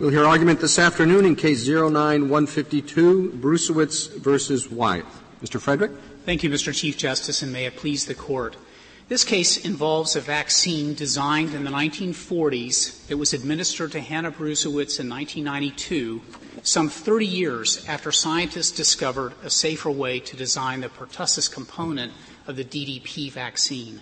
We'll hear argument this afternoon in Case 09152, Bruesewitz versus Wyeth. Mr. Frederick? Thank you, Mr. Chief Justice, and may it please the Court. This case involves a vaccine designed in the 1940s that was administered to Hannah Bruesewitz in 1992, some 30 years after scientists discovered a safer way to design the pertussis component of the DTP vaccine.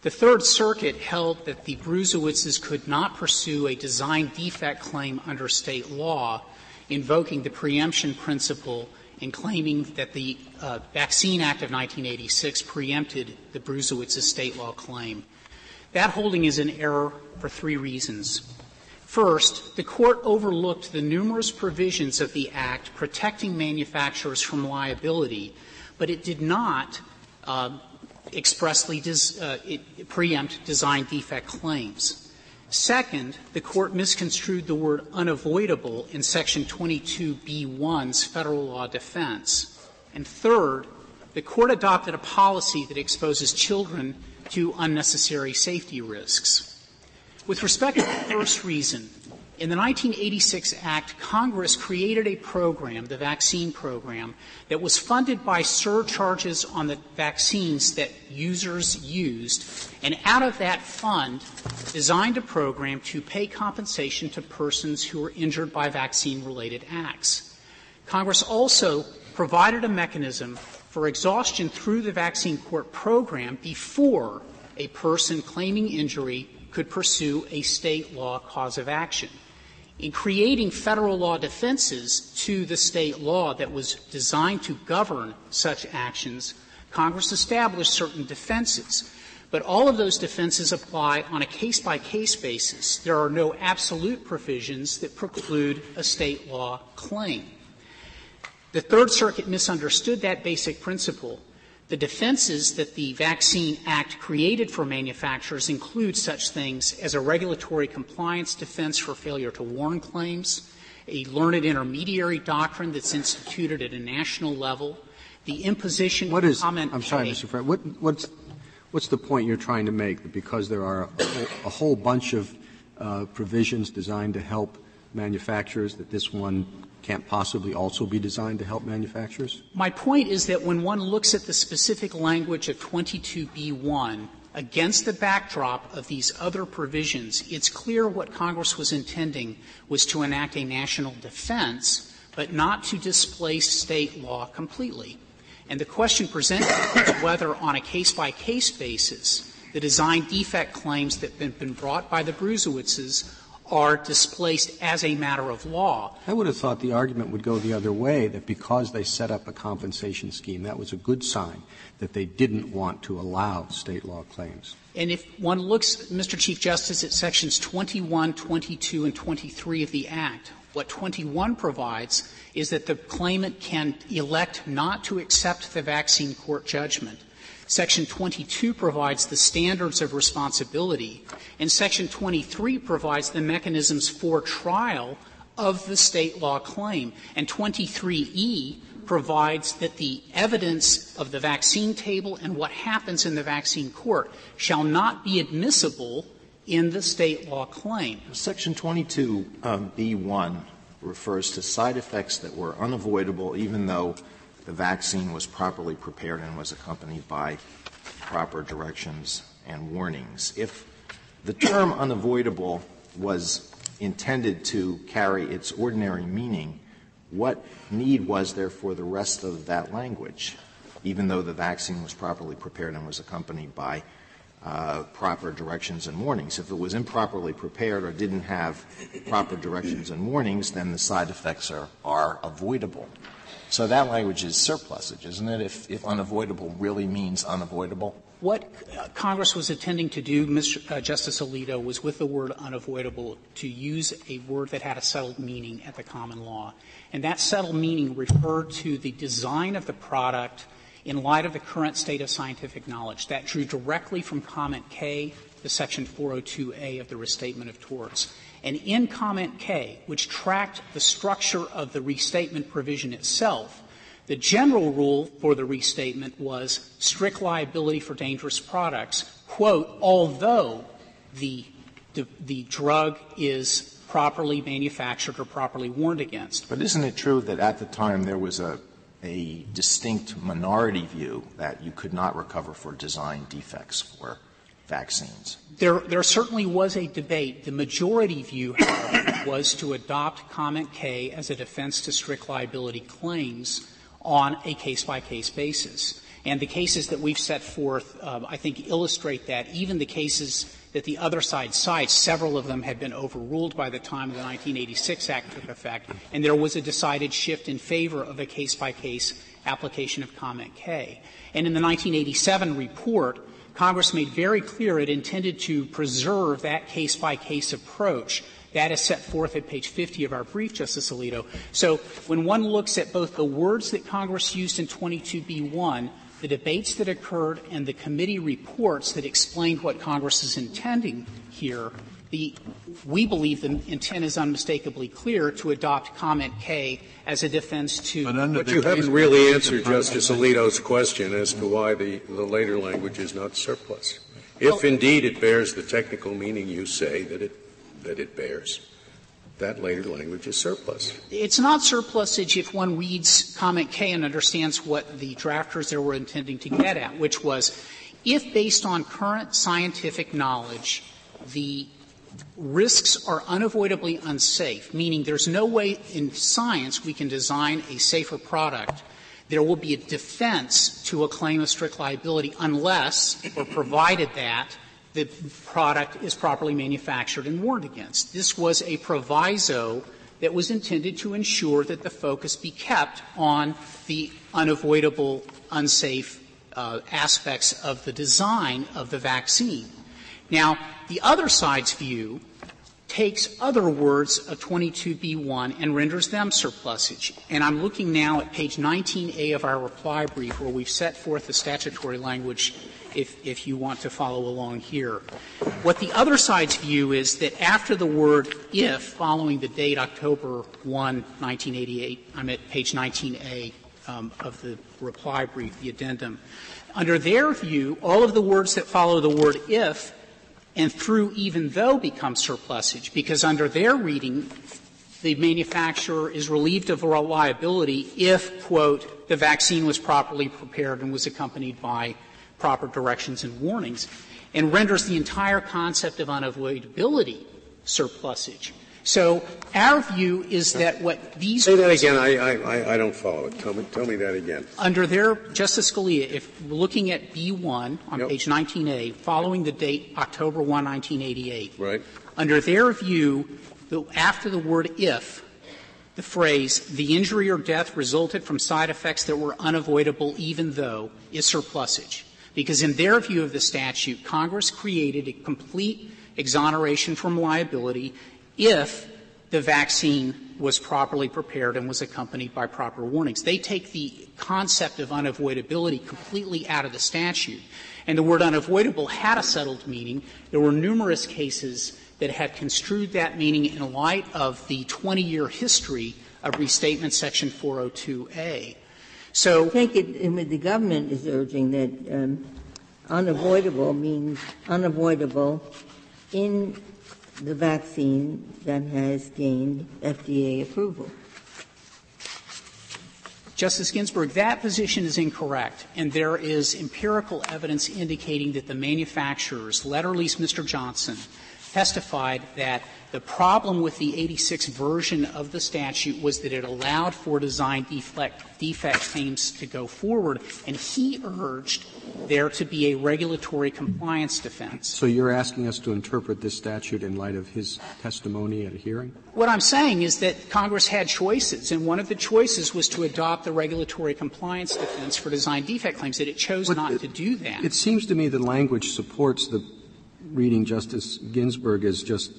The Third Circuit held that the Bruesewitzes could not pursue a design defect claim under state law, invoking the preemption principle and claiming that the uh, Vaccine Act of 1986 preempted the Bruesewitzes state law claim. That holding is in error for three reasons. First, the court overlooked the numerous provisions of the Act protecting manufacturers from liability, but it did not uh, expressly dis, uh, preempt design defect claims. Second, the court misconstrued the word unavoidable in section 22b1's federal law defense. And third, the court adopted a policy that exposes children to unnecessary safety risks. With respect to the first reason, in the 1986 Act, Congress created a program, the vaccine program, that was funded by surcharges on the vaccines that users used, and out of that fund, designed a program to pay compensation to persons who were injured by vaccine related acts. Congress also provided a mechanism for exhaustion through the vaccine court program before a person claiming injury could pursue a state law cause of action in creating federal law defenses to the state law that was designed to govern such actions, Congress established certain defenses. But all of those defenses apply on a case by case basis. There are no absolute provisions that preclude a state law claim. The Third Circuit misunderstood that basic principle the defenses that the Vaccine Act created for manufacturers include such things as a regulatory compliance defense for failure to warn claims, a learned intermediary doctrine that's instituted at a national level, the imposition what is, comment. I'm sorry, Mr. Fred. What, what's what's the point you're trying to make? That because there are a whole, a whole bunch of uh, provisions designed to help manufacturers, that this one can't possibly also be designed to help manufacturers? My point is that when one looks at the specific language of 22b1 against the backdrop of these other provisions, it's clear what Congress was intending was to enact a national defense, but not to displace state law completely. And the question presented is whether on a case by case basis the design defect claims that have been brought by the Bruesewitzes are displaced as a matter of law. I would have thought the argument would go the other way, that because they set up a compensation scheme, that was a good sign that they didn't want to allow state law claims. And if one looks, Mr. Chief Justice, at sections 21, 22, and 23 of the Act, what 21 provides is that the claimant can elect not to accept the vaccine court judgment. Section 22 provides the standards of responsibility, and Section 23 provides the mechanisms for trial of the state law claim. And 23E provides that the evidence of the vaccine table and what happens in the vaccine court shall not be admissible in the state law claim. Section 22B1 um, refers to side effects that were unavoidable even though the vaccine was properly prepared and was accompanied by proper directions and warnings. If the term unavoidable was intended to carry its ordinary meaning, what need was there for the rest of that language, even though the vaccine was properly prepared and was accompanied by uh, proper directions and warnings? If it was improperly prepared or didn't have proper directions and warnings, then the side effects are, are avoidable. So that language is surplusage, isn't it, if, if unavoidable really means unavoidable? What Congress was intending to do, Mr. Uh, Justice Alito, was with the word unavoidable to use a word that had a settled meaning at the common law. And that settled meaning referred to the design of the product in light of the current state of scientific knowledge. That drew directly from comment K, the section 402A of the Restatement of Torts. And in comment K, which tracked the structure of the restatement provision itself, the general rule for the restatement was strict liability for dangerous products, quote, although the, the, the drug is properly manufactured or properly warned against. But isn't it true that at the time there was a, a distinct minority view that you could not recover for design defects for vaccines? There, there certainly was a debate. The majority view, however, was to adopt comment K as a defense to strict liability claims on a case by case basis. And the cases that we've set forth, uh, I think, illustrate that. Even the cases that the other side cites, several of them had been overruled by the time the 1986 Act took effect, and there was a decided shift in favor of a case by case application of comment K. And in the 1987 report, Congress made very clear it intended to preserve that case by case approach. That is set forth at page 50 of our brief, Justice Alito. So when one looks at both the words that Congress used in 22B1 the debates that occurred and the committee reports that explained what Congress is intending here, the, we believe the intent is unmistakably clear to adopt comment K as a defense to. But, but you haven't really answered Justice Alito's question as to why the, the later language is not surplus. If well, indeed it bears the technical meaning you say that it, that it bears, that later language is surplus. It's not surplusage if one reads comment K and understands what the drafters there were intending to get at, which was if based on current scientific knowledge, the risks are unavoidably unsafe, meaning there's no way in science we can design a safer product, there will be a defense to a claim of strict liability unless or provided that the product is properly manufactured and warned against. This was a proviso that was intended to ensure that the focus be kept on the unavoidable, unsafe uh, aspects of the design of the vaccine. Now, the other side's view takes other words of 22b1 and renders them surplusage. And I'm looking now at page 19a of our reply brief where we've set forth the statutory language if, if you want to follow along here. What the other side's view is that after the word if, following the date October 1, 1988, I'm at page 19A um, of the reply brief, the addendum. Under their view, all of the words that follow the word if and through even though become surplusage, because under their reading, the manufacturer is relieved of liability if, quote, the vaccine was properly prepared and was accompanied by proper directions and warnings, and renders the entire concept of unavoidability surplusage. So our view is that what these say that again. I, I, I don't follow it. Tell me, tell me that again. Under their Justice Scalia, if looking at B1 on yep. page 19A, following the date October 1, 1988, right. Under their view, the, after the word "if," the phrase "the injury or death resulted from side effects that were unavoidable, even though" is surplusage because in their view of the statute, Congress created a complete exoneration from liability if the vaccine was properly prepared and was accompanied by proper warnings. They take the concept of unavoidability completely out of the statute. And the word unavoidable had a settled meaning. There were numerous cases that had construed that meaning in light of the 20 year history of restatement section 402A. So I think it the government is urging that um, unavoidable means unavoidable in the vaccine that has gained FDA approval. Justice Ginsburg, that position is incorrect, and there is empirical evidence indicating that the manufacturers, let least Mr. Johnson, testified that the problem with the 86 version of the statute was that it allowed for design defect, defect claims to go forward, and he urged there to be a regulatory compliance defense. So you're asking us to interpret this statute in light of his testimony at a hearing? What I'm saying is that Congress had choices, and one of the choices was to adopt the regulatory compliance defense for design defect claims, that it chose but not it, to do that. It seems to me the language supports the reading Justice Ginsburg as just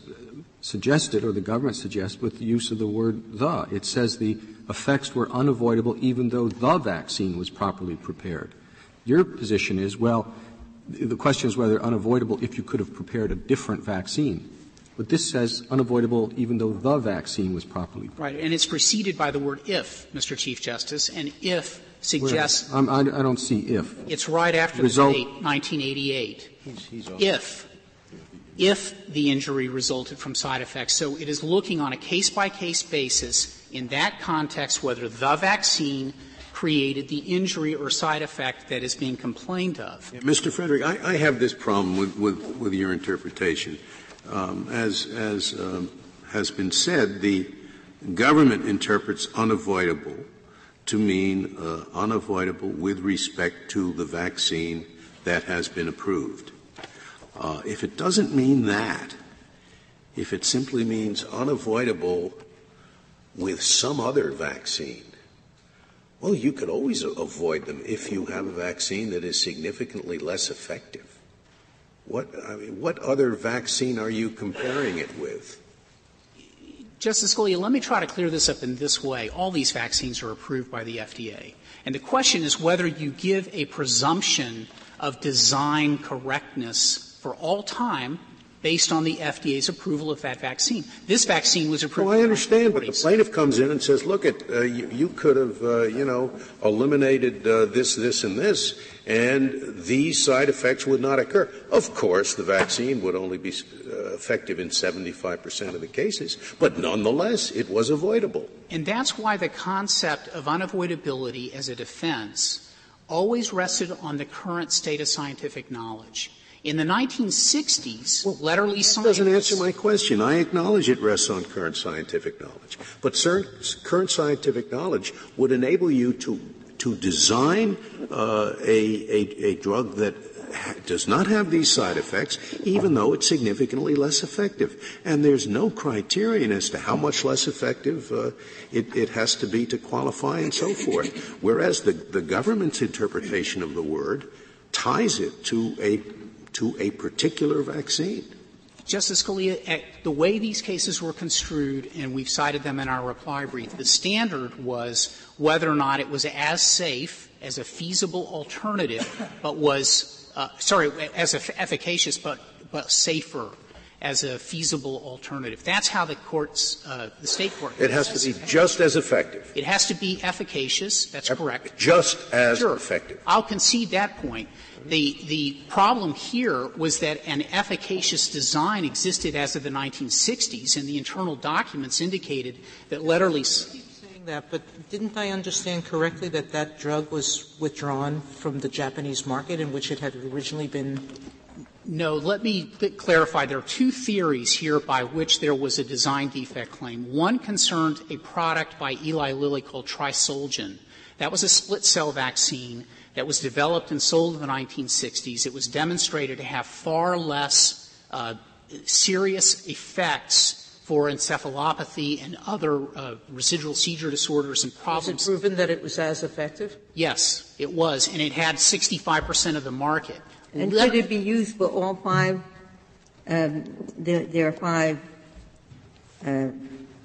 suggested, or the government suggests, with the use of the word the. It says the effects were unavoidable even though the vaccine was properly prepared. Your position is, well, the question is whether unavoidable if you could have prepared a different vaccine. But this says unavoidable even though the vaccine was properly prepared. Right, and it's preceded by the word if, Mr. Chief Justice, and if suggests. I, I don't see if. It's right after Result, the date, 1988. He's, he's if if the injury resulted from side effects. So it is looking on a case by case basis in that context whether the vaccine created the injury or side effect that is being complained of. Yeah, Mr. Frederick, I, I, have this problem with, with, with your interpretation. Um, as as um, has been said, the government interprets unavoidable to mean uh, unavoidable with respect to the vaccine that has been approved. Uh, if it doesn't mean that, if it simply means unavoidable with some other vaccine, well, you could always avoid them if you have a vaccine that is significantly less effective. What, I mean, what other vaccine are you comparing it with? Justice Scalia, let me try to clear this up in this way. All these vaccines are approved by the FDA. And the question is whether you give a presumption of design correctness for all time based on the FDA's approval of that vaccine. This vaccine was approved. Well, I understand, but the plaintiff comes in and says, "Look, at uh, you, you, could have, uh, you know, eliminated uh, this, this, and this, and these side effects would not occur." Of course, the vaccine would only be uh, effective in 75 percent of the cases, but nonetheless, it was avoidable. And that's why the concept of unavoidability as a defense always rested on the current state of scientific knowledge. In the 1960s, well, Lederle That doesn't answer my question. I acknowledge it rests on current scientific knowledge. But current scientific knowledge would enable you to, to design uh, a, a, a drug that does not have these side effects, even though it's significantly less effective. And there's no criterion as to how much less effective uh, it, it, has to be to qualify and so forth. Whereas the, the government's interpretation of the word ties it to a to a particular vaccine. Justice Scalia, the way these cases were construed, and we've cited them in our reply brief, the standard was whether or not it was as safe as a feasible alternative, but was, uh, sorry, as efficacious but, but safer as a feasible alternative. That's how the courts, uh, the state court. It has to be just as effective. It has to be efficacious. That's correct. Just as sure. effective. I'll concede that point. The, the problem here was that an efficacious design existed as of the 1960s, and the internal documents indicated that Lederle. Keep saying that, but didn't I understand correctly that that drug was withdrawn from the Japanese market in which it had originally been? No, let me clarify. There are two theories here by which there was a design defect claim. One concerned a product by Eli Lilly called Tri-Solgen. That was a split cell vaccine that was developed and sold in the 1960s. It was demonstrated to have far less uh, serious effects for encephalopathy and other uh, residual seizure disorders and problems. Was it proven that it was as effective? Yes, it was, and it had 65 percent of the market. And could it be used for all five? Um, there, there, are five uh,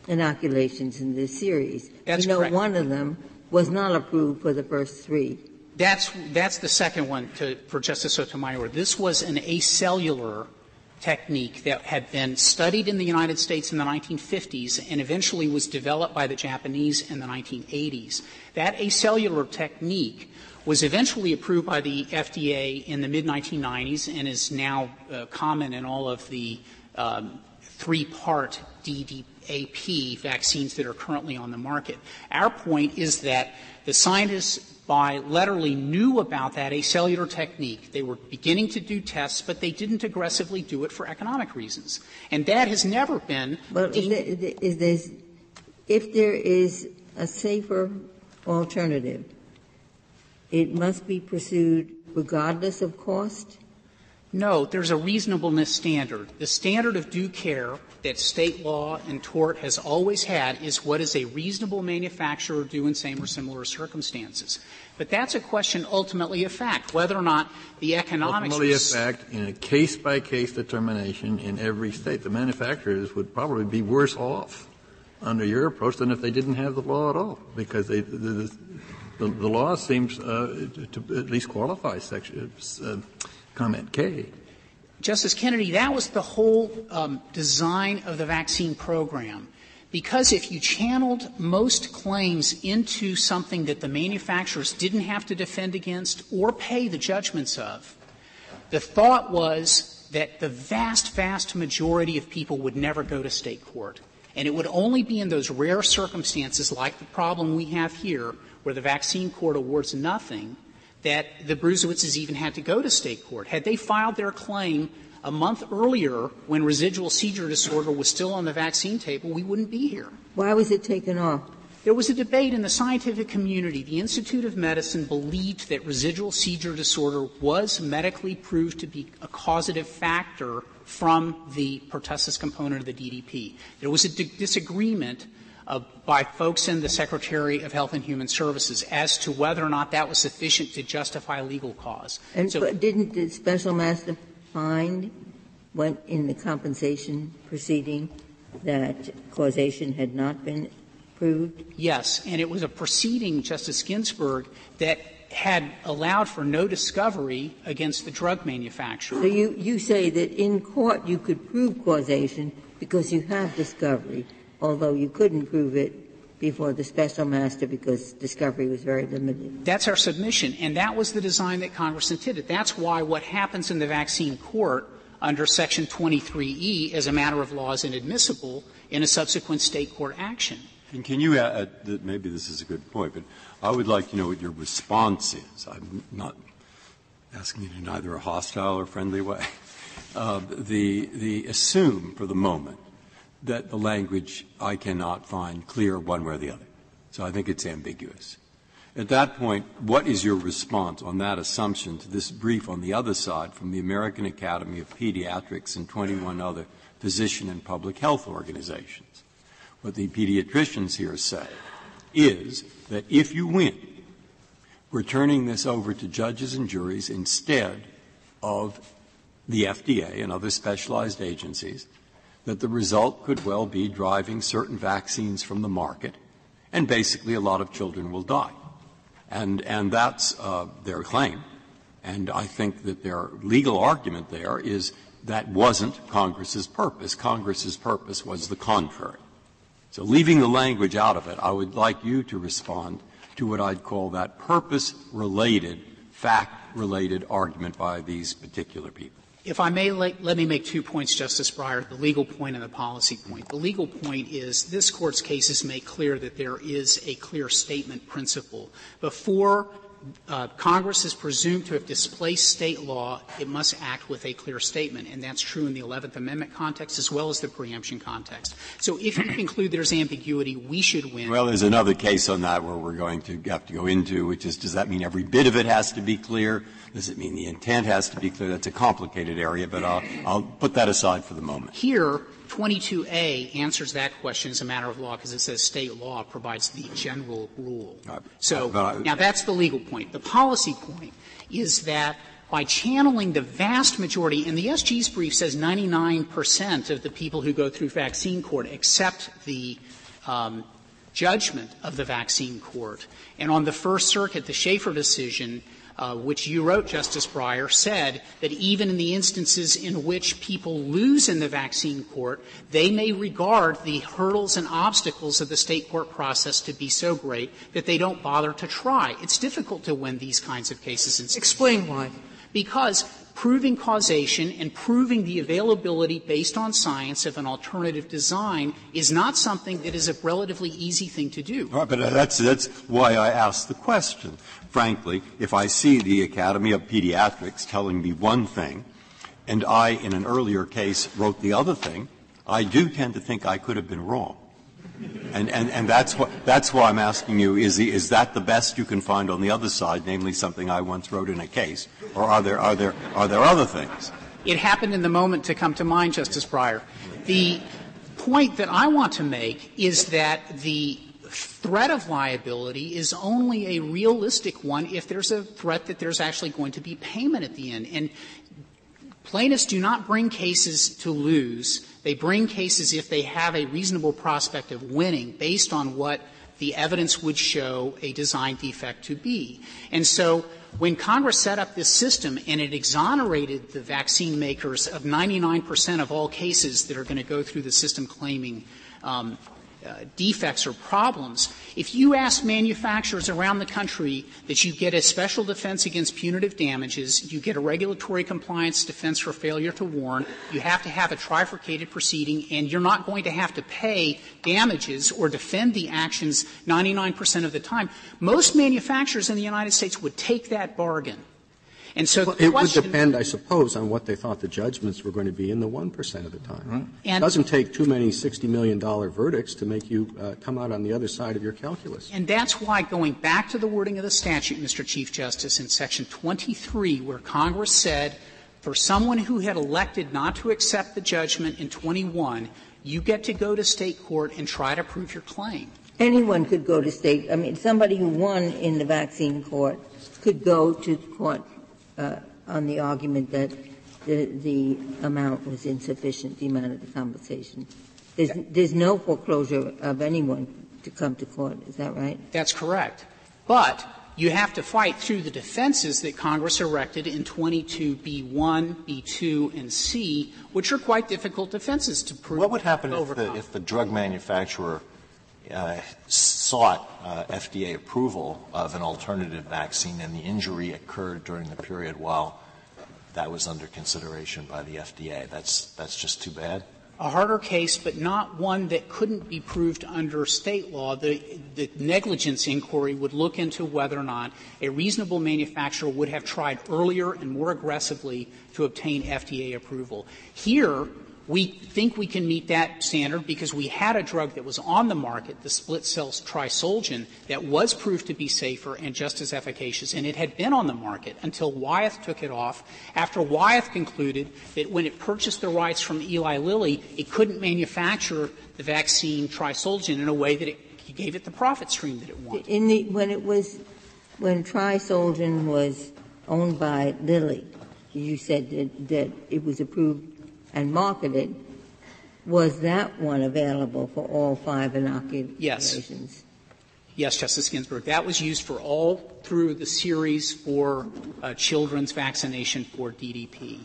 inoculations in this series. That's you know, correct. one of them was not approved for the first three. That's, that's the second one to, for Justice Sotomayor. This was an acellular technique that had been studied in the United States in the 1950s and eventually was developed by the Japanese in the 1980s. That acellular technique was eventually approved by the FDA in the mid 1990s and is now uh, common in all of the um, three part DTaP vaccines that are currently on the market. Our point is that the scientists by Lederle knew about that acellular technique. They were beginning to do tests, but they didn't aggressively do it for economic reasons. And that has never been. But is there, if there is a safer alternative, it must be pursued regardless of cost? No, there's a reasonableness standard. The standard of due care that state law and tort has always had is what is a reasonable manufacturer do in same or similar circumstances. But that's a question ultimately of fact, whether or not the economics. Ultimately a fact in a case by case determination in every state. The manufacturers would probably be worse off under your approach than if they didn't have the law at all, because they, the, the, the, law seems uh, to at least qualify section, uh, comment K. Justice Kennedy, that was the whole um, design of the vaccine program. Because if you channeled most claims into something that the manufacturers didn't have to defend against or pay the judgments of, the thought was that the vast, vast majority of people would never go to state court. And it would only be in those rare circumstances, like the problem we have here, where the vaccine court awards nothing, that the Bruesewitzes even had to go to state court. Had they filed their claim a month earlier, when residual seizure disorder was still on the vaccine table, we wouldn't be here. Why was it taken off? There was a debate in the scientific community. The Institute of Medicine believed that residual seizure disorder was medically proved to be a causative factor from the pertussis component of the DTP. There was a d- disagreement uh, by folks in the Secretary of Health and Human Services as to whether or not that was sufficient to justify legal cause. And so, didn't the special master find, went in the compensation proceeding, that causation had not been proved? Yes, and it was a proceeding, Justice Ginsburg, that had allowed for no discovery against the drug manufacturer. So you, you say that in court you could prove causation because you have discovery, although you couldn't prove it before the special master because discovery was very limited. That's our submission, and that was the design that Congress intended. That's why what happens in the vaccine court under Section 23E as a matter of law is inadmissible in a subsequent state court action. And can you add that maybe this is a good point, but I would like to know what your response is. I'm not asking you in either a hostile or friendly way. Uh, the, the assume for the moment that the language I cannot find clear one way or the other. So I think it's ambiguous. At that point, what is your response on that assumption to this brief on the other side from the American Academy of Pediatrics and 21 other physician and public health organizations? what the pediatricians here say is that if you win, we're turning this over to judges and juries instead of the FDA and other specialized agencies, that the result could well be driving certain vaccines from the market, and basically a lot of children will die. And, and that's uh, their claim. And I think that their legal argument there is that wasn't Congress's purpose. Congress's purpose was the contrary. So leaving the language out of it, I would like you to respond to what I'd call that purpose-related, fact-related argument by these particular people. If I may, let, let, me make two points, Justice Breyer, the legal point and the policy point. The legal point is this Court's cases make clear that there is a clear statement principle. Before uh, Congress is presumed to have displaced state law, it must act with a clear statement, and that's true in the 11th Amendment context as well as the preemption context. So if you conclude there's ambiguity, we should win. Well, there's another case on that where we're going to have to go into, which is does that mean every bit of it has to be clear? Does it mean the intent has to be clear? That's a complicated area, but I'll, I'll put that aside for the moment. Here, 22A answers that question as a matter of law because it says state law provides the general rule. So now that's the legal point. The policy point is that by channeling the vast majority, and the SG's brief says 99 percent of the people who go through vaccine court accept the um, judgment of the vaccine court. And on the First Circuit, the Schafer decision uh, which you wrote, Justice Breyer, said that even in the instances in which people lose in the vaccine court, they may regard the hurdles and obstacles of the state court process to be so great that they don't bother to try. It's difficult to win these kinds of cases. In Explain why. Because proving causation and proving the availability based on science of an alternative design is not something that is a relatively easy thing to do. Right, but that's, that's why I asked the question. Frankly, if I see the Academy of Pediatrics telling me one thing, and I, in an earlier case, wrote the other thing, I do tend to think I could have been wrong. And, and, and that's, what, that's why I'm asking you, is, the, is that the best you can find on the other side, namely something I once wrote in a case? Or are there, are there, are there other things? It happened in the moment to come to mind, Justice Breyer. The point that I want to make is that the threat of liability is only a realistic one if there's a threat that there's actually going to be payment at the end. And plaintiffs do not bring cases to lose they bring cases if they have a reasonable prospect of winning based on what the evidence would show a design defect to be. And so when Congress set up this system and it exonerated the vaccine makers of 99% of all cases that are going to go through the system claiming um, uh, defects or problems. If you ask manufacturers around the country that you get a special defense against punitive damages, you get a regulatory compliance defense for failure to warn, you have to have a trifurcated proceeding, and you're not going to have to pay damages or defend the actions 99% of the time, most manufacturers in the United States would take that bargain. And so well, it would depend, I suppose, on what they thought the judgments were going to be in the one percent of the time. Right. it doesn't take too many sixty million dollar verdicts to make you uh, come out on the other side of your calculus. And that's why, going back to the wording of the statute, Mr. Chief Justice, in Section 23, where Congress said, for someone who had elected not to accept the judgment in 21, you get to go to state court and try to prove your claim. Anyone could go to state. I mean, somebody who won in the vaccine court could go to court on the argument that the, the amount was insufficient, the amount of the compensation. There's, there's no foreclosure of anyone to come to court. Is that right? That's correct. But you have to fight through the defenses that Congress erected in 22B1, B2, and C, which are quite difficult defenses to prove. What would happen if the, if the, drug manufacturer uh, sought uh, FDA approval of an alternative vaccine, and the injury occurred during the period while that was under consideration by the FDA. That's that's just too bad. A harder case, but not one that couldn't be proved under state law. The, the negligence inquiry would look into whether or not a reasonable manufacturer would have tried earlier and more aggressively to obtain FDA approval. Here, we think we can meet that standard because we had a drug that was on the market, the split cells Tri-Solgen, that was proved to be safer and just as efficacious, and it had been on the market until Wyeth took it off. After Wyeth concluded that when it purchased the rights from Eli Lilly, it couldn't manufacture the vaccine Tri-Solgen in a way that it gave it the profit stream that it wanted. In the, when it was, when Tri-Solgen was owned by Lilly, you said that, that it was approved and marketed, was that one available for all five inoculations? Yes. Yes, Justice Ginsburg. That was used for all through the series for uh, children's vaccination for DTP.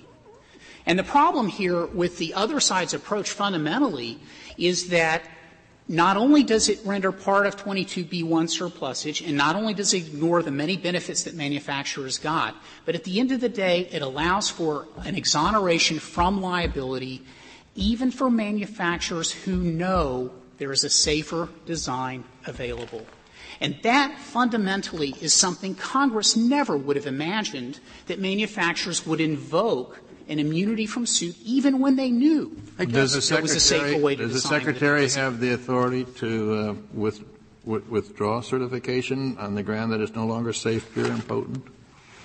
And the problem here with the other side's approach fundamentally is that not only does it render part of 22B1 surplusage, and not only does it ignore the many benefits that manufacturers got, but at the end of the day, it allows for an exoneration from liability even for manufacturers who know there is a safer design available. And that fundamentally is something Congress never would have imagined that manufacturers would invoke an immunity from suit even when they knew does the there was a safer way to Does the Secretary have the authority to uh, with, with, withdraw certification on the ground that it's no longer safe, pure, and potent?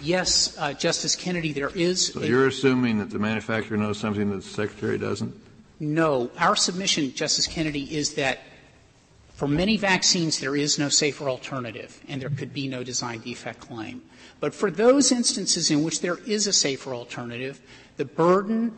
Yes, uh, Justice Kennedy, there is. So you're assuming that the manufacturer knows something that the Secretary doesn't? No. Our submission, Justice Kennedy, is that for many vaccines there is no safer alternative, and there could be no design defect claim. But for those instances in which there is a safer alternative, the burden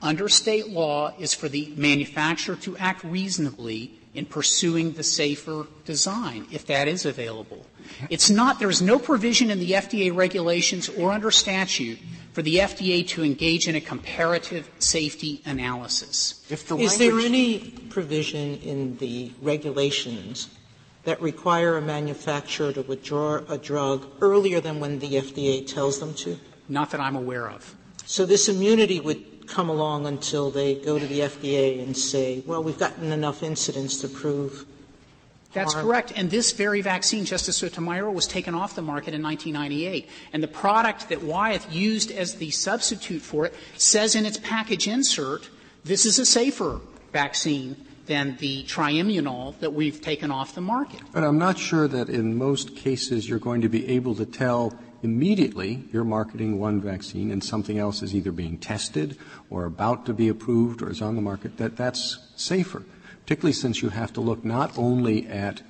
under state law is for the manufacturer to act reasonably in pursuing the safer design, if that is available. It's not, there is no provision in the FDA regulations or under statute for the FDA to engage in a comparative safety analysis. The is there any provision in the regulations that require a manufacturer to withdraw a drug earlier than when the FDA tells them to? Not that I'm aware of. So this immunity would come along until they go to the FDA and say, well, we've gotten enough incidents to prove. That's correct. And this very vaccine, Justice Sotomayor, was taken off the market in 1998. And the product that Wyeth used as the substitute for it says in its package insert, this is a safer vaccine than the Tri-Immunol that we've taken off the market. But I'm not sure that in most cases you're going to be able to tell immediately you're marketing one vaccine and something else is either being tested or about to be approved or is on the market, that that's safer, particularly since you have to look not only at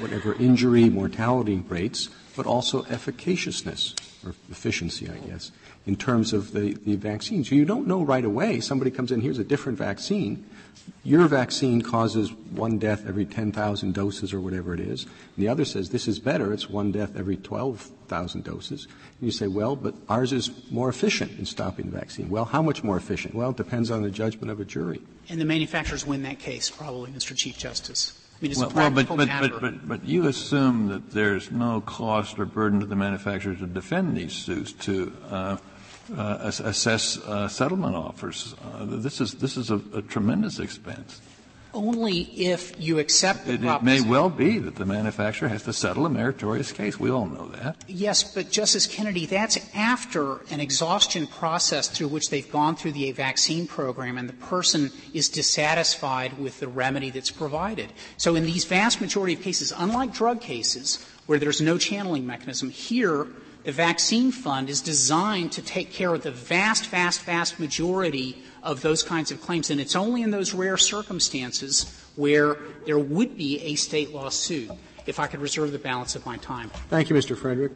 whatever injury, mortality rates, but also efficaciousness or efficiency, I guess, in terms of the, the vaccine. So you don't know right away. Somebody comes in, here's a different vaccine. Your vaccine causes one death every 10,000 doses or whatever it is. And the other says this is better. It's one death every 12,000 doses. And you say, well, but ours is more efficient in stopping the vaccine. Well, how much more efficient? Well, it depends on the judgment of a jury. And the manufacturers win that case, probably, Mr. Chief Justice. I mean, it's Well, a well, but, practical but, but, but, but you assume that there's no cost or burden to the manufacturer to defend these suits, to uh, ass- assess uh, settlement offers. Uh, This is, this is a a tremendous expense. Only if you accept the It it may well be that the manufacturer has to settle a meritorious case. We all know that. Yes, but Justice Kennedy, that's after an exhaustion process through which they've gone through the vaccine program and the person is dissatisfied with the remedy that's provided. So in these vast majority of cases, unlike drug cases where there's no channeling mechanism, here the vaccine fund is designed to take care of the vast, vast, vast majority of those kinds of claims. And it's only in those rare circumstances where there would be a state law suit. If I could reserve the balance of my time. Thank you, Mr. Frederick.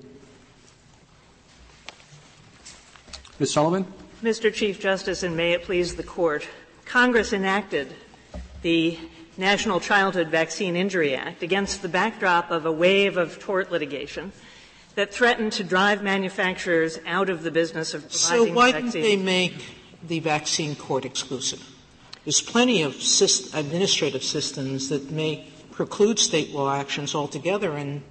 Ms. Sullivan? Mr. Chief Justice, and may it please the Court, Congress enacted the National Childhood Vaccine Injury Act against the backdrop of a wave of tort litigation that threatened to drive manufacturers out of the business of providing So why vaccines. didn't they make the vaccine court exclusive? There's plenty of sys- administrative systems that may preclude state law actions altogether and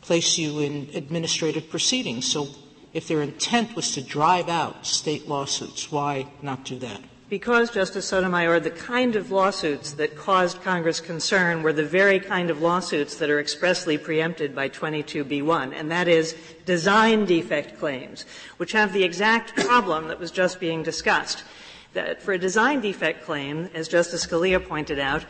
place you in administrative proceedings. So if their intent was to drive out state lawsuits, why not do that? Because, Justice Sotomayor, the kind of lawsuits that caused Congress concern were the very kind of lawsuits that are expressly preempted by 22b1, and that is design defect claims, which have the exact problem that was just being discussed. That for a design defect claim, as Justice Scalia pointed out,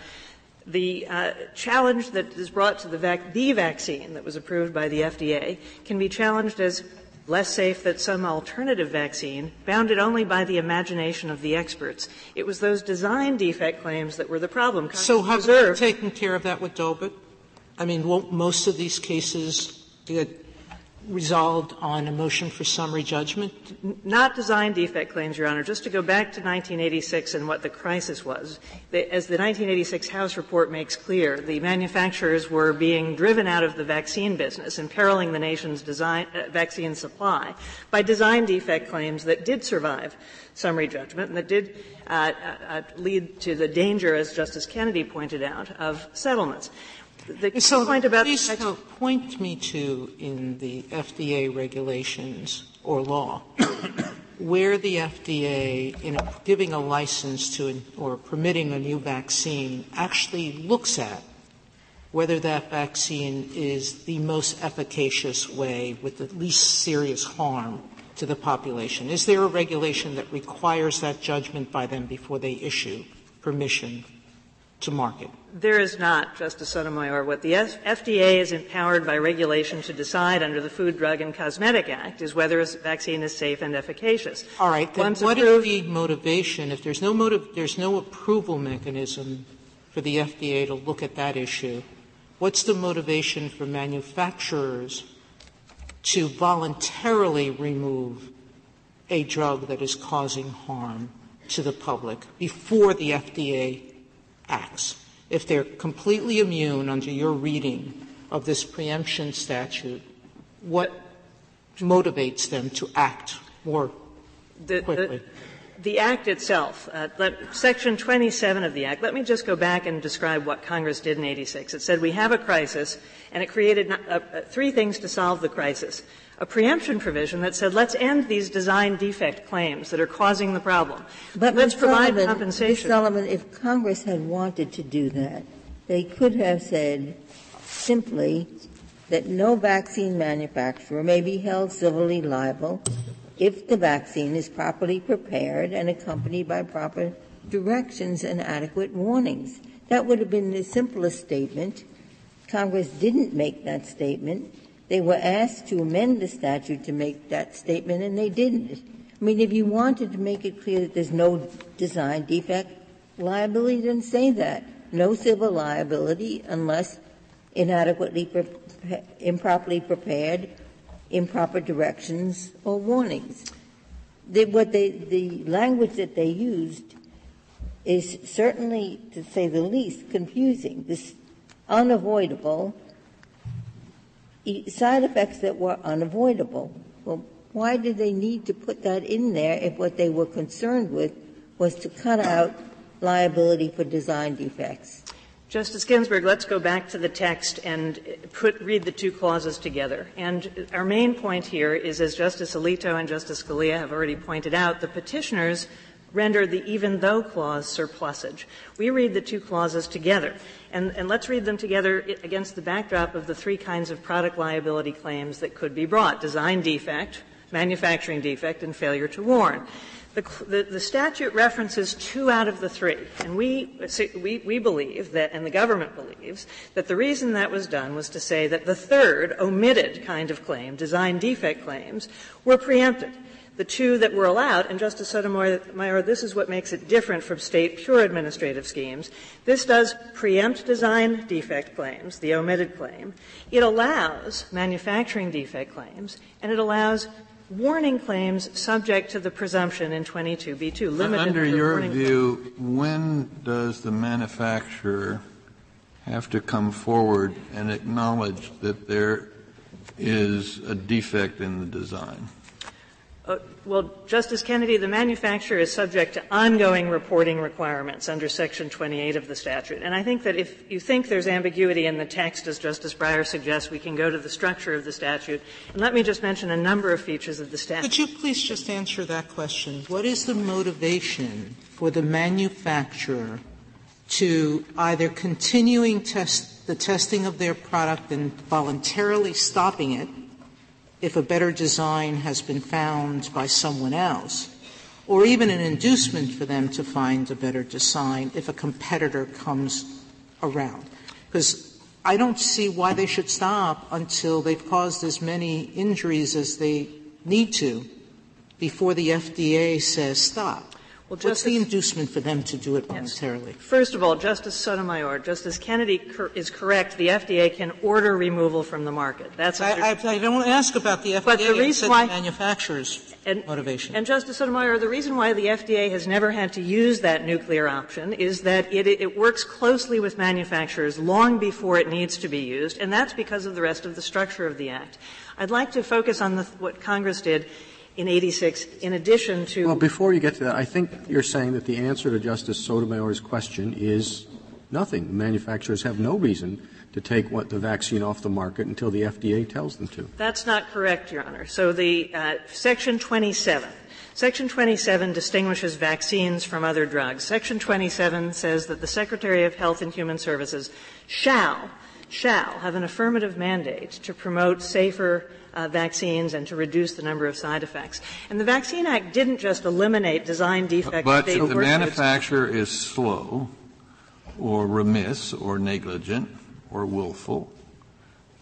the uh, challenge that is brought to the, vac- the vaccine that was approved by the FDA can be challenged as less safe than some alternative vaccine, bounded only by the imagination of the experts. It was those design defect claims that were the problem. So have Congress reserved- taken care of that with Daubert? I mean, won't most of these cases get resolved on a motion for summary judgment? Not design defect claims, Your Honor. Just to go back to 1986 and what the crisis was, as the 1986 House report makes clear, the manufacturers were being driven out of the vaccine business, imperiling the nation's design, uh, vaccine supply by design defect claims that did survive summary judgment and that did uh, uh, uh, lead to the danger, as Justice Kennedy pointed out, of settlements. The So point about please help point me to in the FDA regulations or law where the FDA, in giving a license to an- or permitting a new vaccine, actually looks at whether that vaccine is the most efficacious way with the least serious harm to the population. Is there a regulation that requires that judgment by them before they issue permission to market? There is not, Justice Sotomayor. What the F- FDA is empowered by regulation to decide under the Food, Drug, and Cosmetic Act is whether a vaccine is safe and efficacious. All right, then Once what is approved- the motivation, if there's no motive, there's no approval mechanism for the FDA to look at that issue, what's the motivation for manufacturers to voluntarily remove a drug that is causing harm to the public before the FDA acts? If they're completely immune under your reading of this preemption statute, what motivates them to act more The- quickly? The, the Act itself, uh, let, Section 27 of the Act, let me just go back and describe what Congress did in 86. It said we have a crisis, and it created uh, uh, three things to solve the crisis. A preemption provision that said let's end these design defect claims that are causing the problem. But let's Ms. provide Sullivan, compensation. Ms. Sullivan, if Congress had wanted to do that, they could have said simply that no vaccine manufacturer may be held civilly liable if the vaccine is properly prepared and accompanied by proper directions and adequate warnings. That would have been the simplest statement. Congress didn't make that statement. They were asked to amend the statute to make that statement, and they didn't. I mean, if you wanted to make it clear that there's no design defect liability, then say that. No civil liability unless inadequately, pre- improperly prepared, improper directions, or warnings. The, what they, the language that they used is certainly, to say the least, confusing. This unavoidable, side effects that were unavoidable. Well, why did they need to put that in there if what they were concerned with was to cut out liability for design defects? Justice Ginsburg, let's go back to the text and put, read the two clauses together. And our main point here is, as Justice Alito and Justice Scalia have already pointed out, the petitioners render the even though clause surplusage. We read the two clauses together. And, and let's read them together against the backdrop of the three kinds of product liability claims that could be brought design defect, manufacturing defect, and failure to warn. The, the, the, statute references two out of the three, and we, we, we believe that, and the government believes, that the reason that was done was to say that the third, omitted kind of claim, design defect claims, were preempted. The two that were allowed, and Justice Sotomayor, this is what makes it different from state pure administrative schemes. This does preempt design defect claims, the omitted claim. It allows manufacturing defect claims, and it allows warning claims subject to the presumption in 22b2, limited Under your view, when does the manufacturer have to come forward and acknowledge that there is a defect in the design? Uh, well, Justice Kennedy, the manufacturer is subject to ongoing reporting requirements under Section 28 of the statute. And I think that if you think there's ambiguity in the text, as Justice Breyer suggests, we can go to the structure of the statute. And let me just mention a number of features of the statute. Could you please just answer that question? What is the motivation for the manufacturer to either continuing test the testing of their product and voluntarily stopping it if a better design has been found by someone else, or even an inducement for them to find a better design if a competitor comes around. Because I don't see why they should stop until they've caused as many injuries as they need to before the FDA says stop. Well, What's the inducement for them to do it voluntarily? Yes. First of all, Justice Sotomayor, Justice Kennedy cor- is correct. The FDA can order removal from the market. That's I, I, I don't ask about the FDA. But the reason why the manufacturer's and, motivation. And Justice Sotomayor, the reason why the FDA has never had to use that nuclear option is that it, it works closely with manufacturers long before it needs to be used, and that's because of the rest of the structure of the act. I'd like to focus on the, what Congress did in 86 in addition to. Well, before you get to that, I think you're saying that the answer to Justice Sotomayor's question is nothing. Manufacturers have no reason to take what the vaccine off the market until the FDA tells them to. That's not correct, Your Honor. So the uh, Section 27. Section 27 distinguishes vaccines from other drugs. Section 27 says that the Secretary of Health and Human Services shall shall have an affirmative mandate to promote safer uh, vaccines and to reduce the number of side effects. And the Vaccine Act didn't just eliminate design defects. But if the manufacturer is slow, or remiss, or negligent, or willful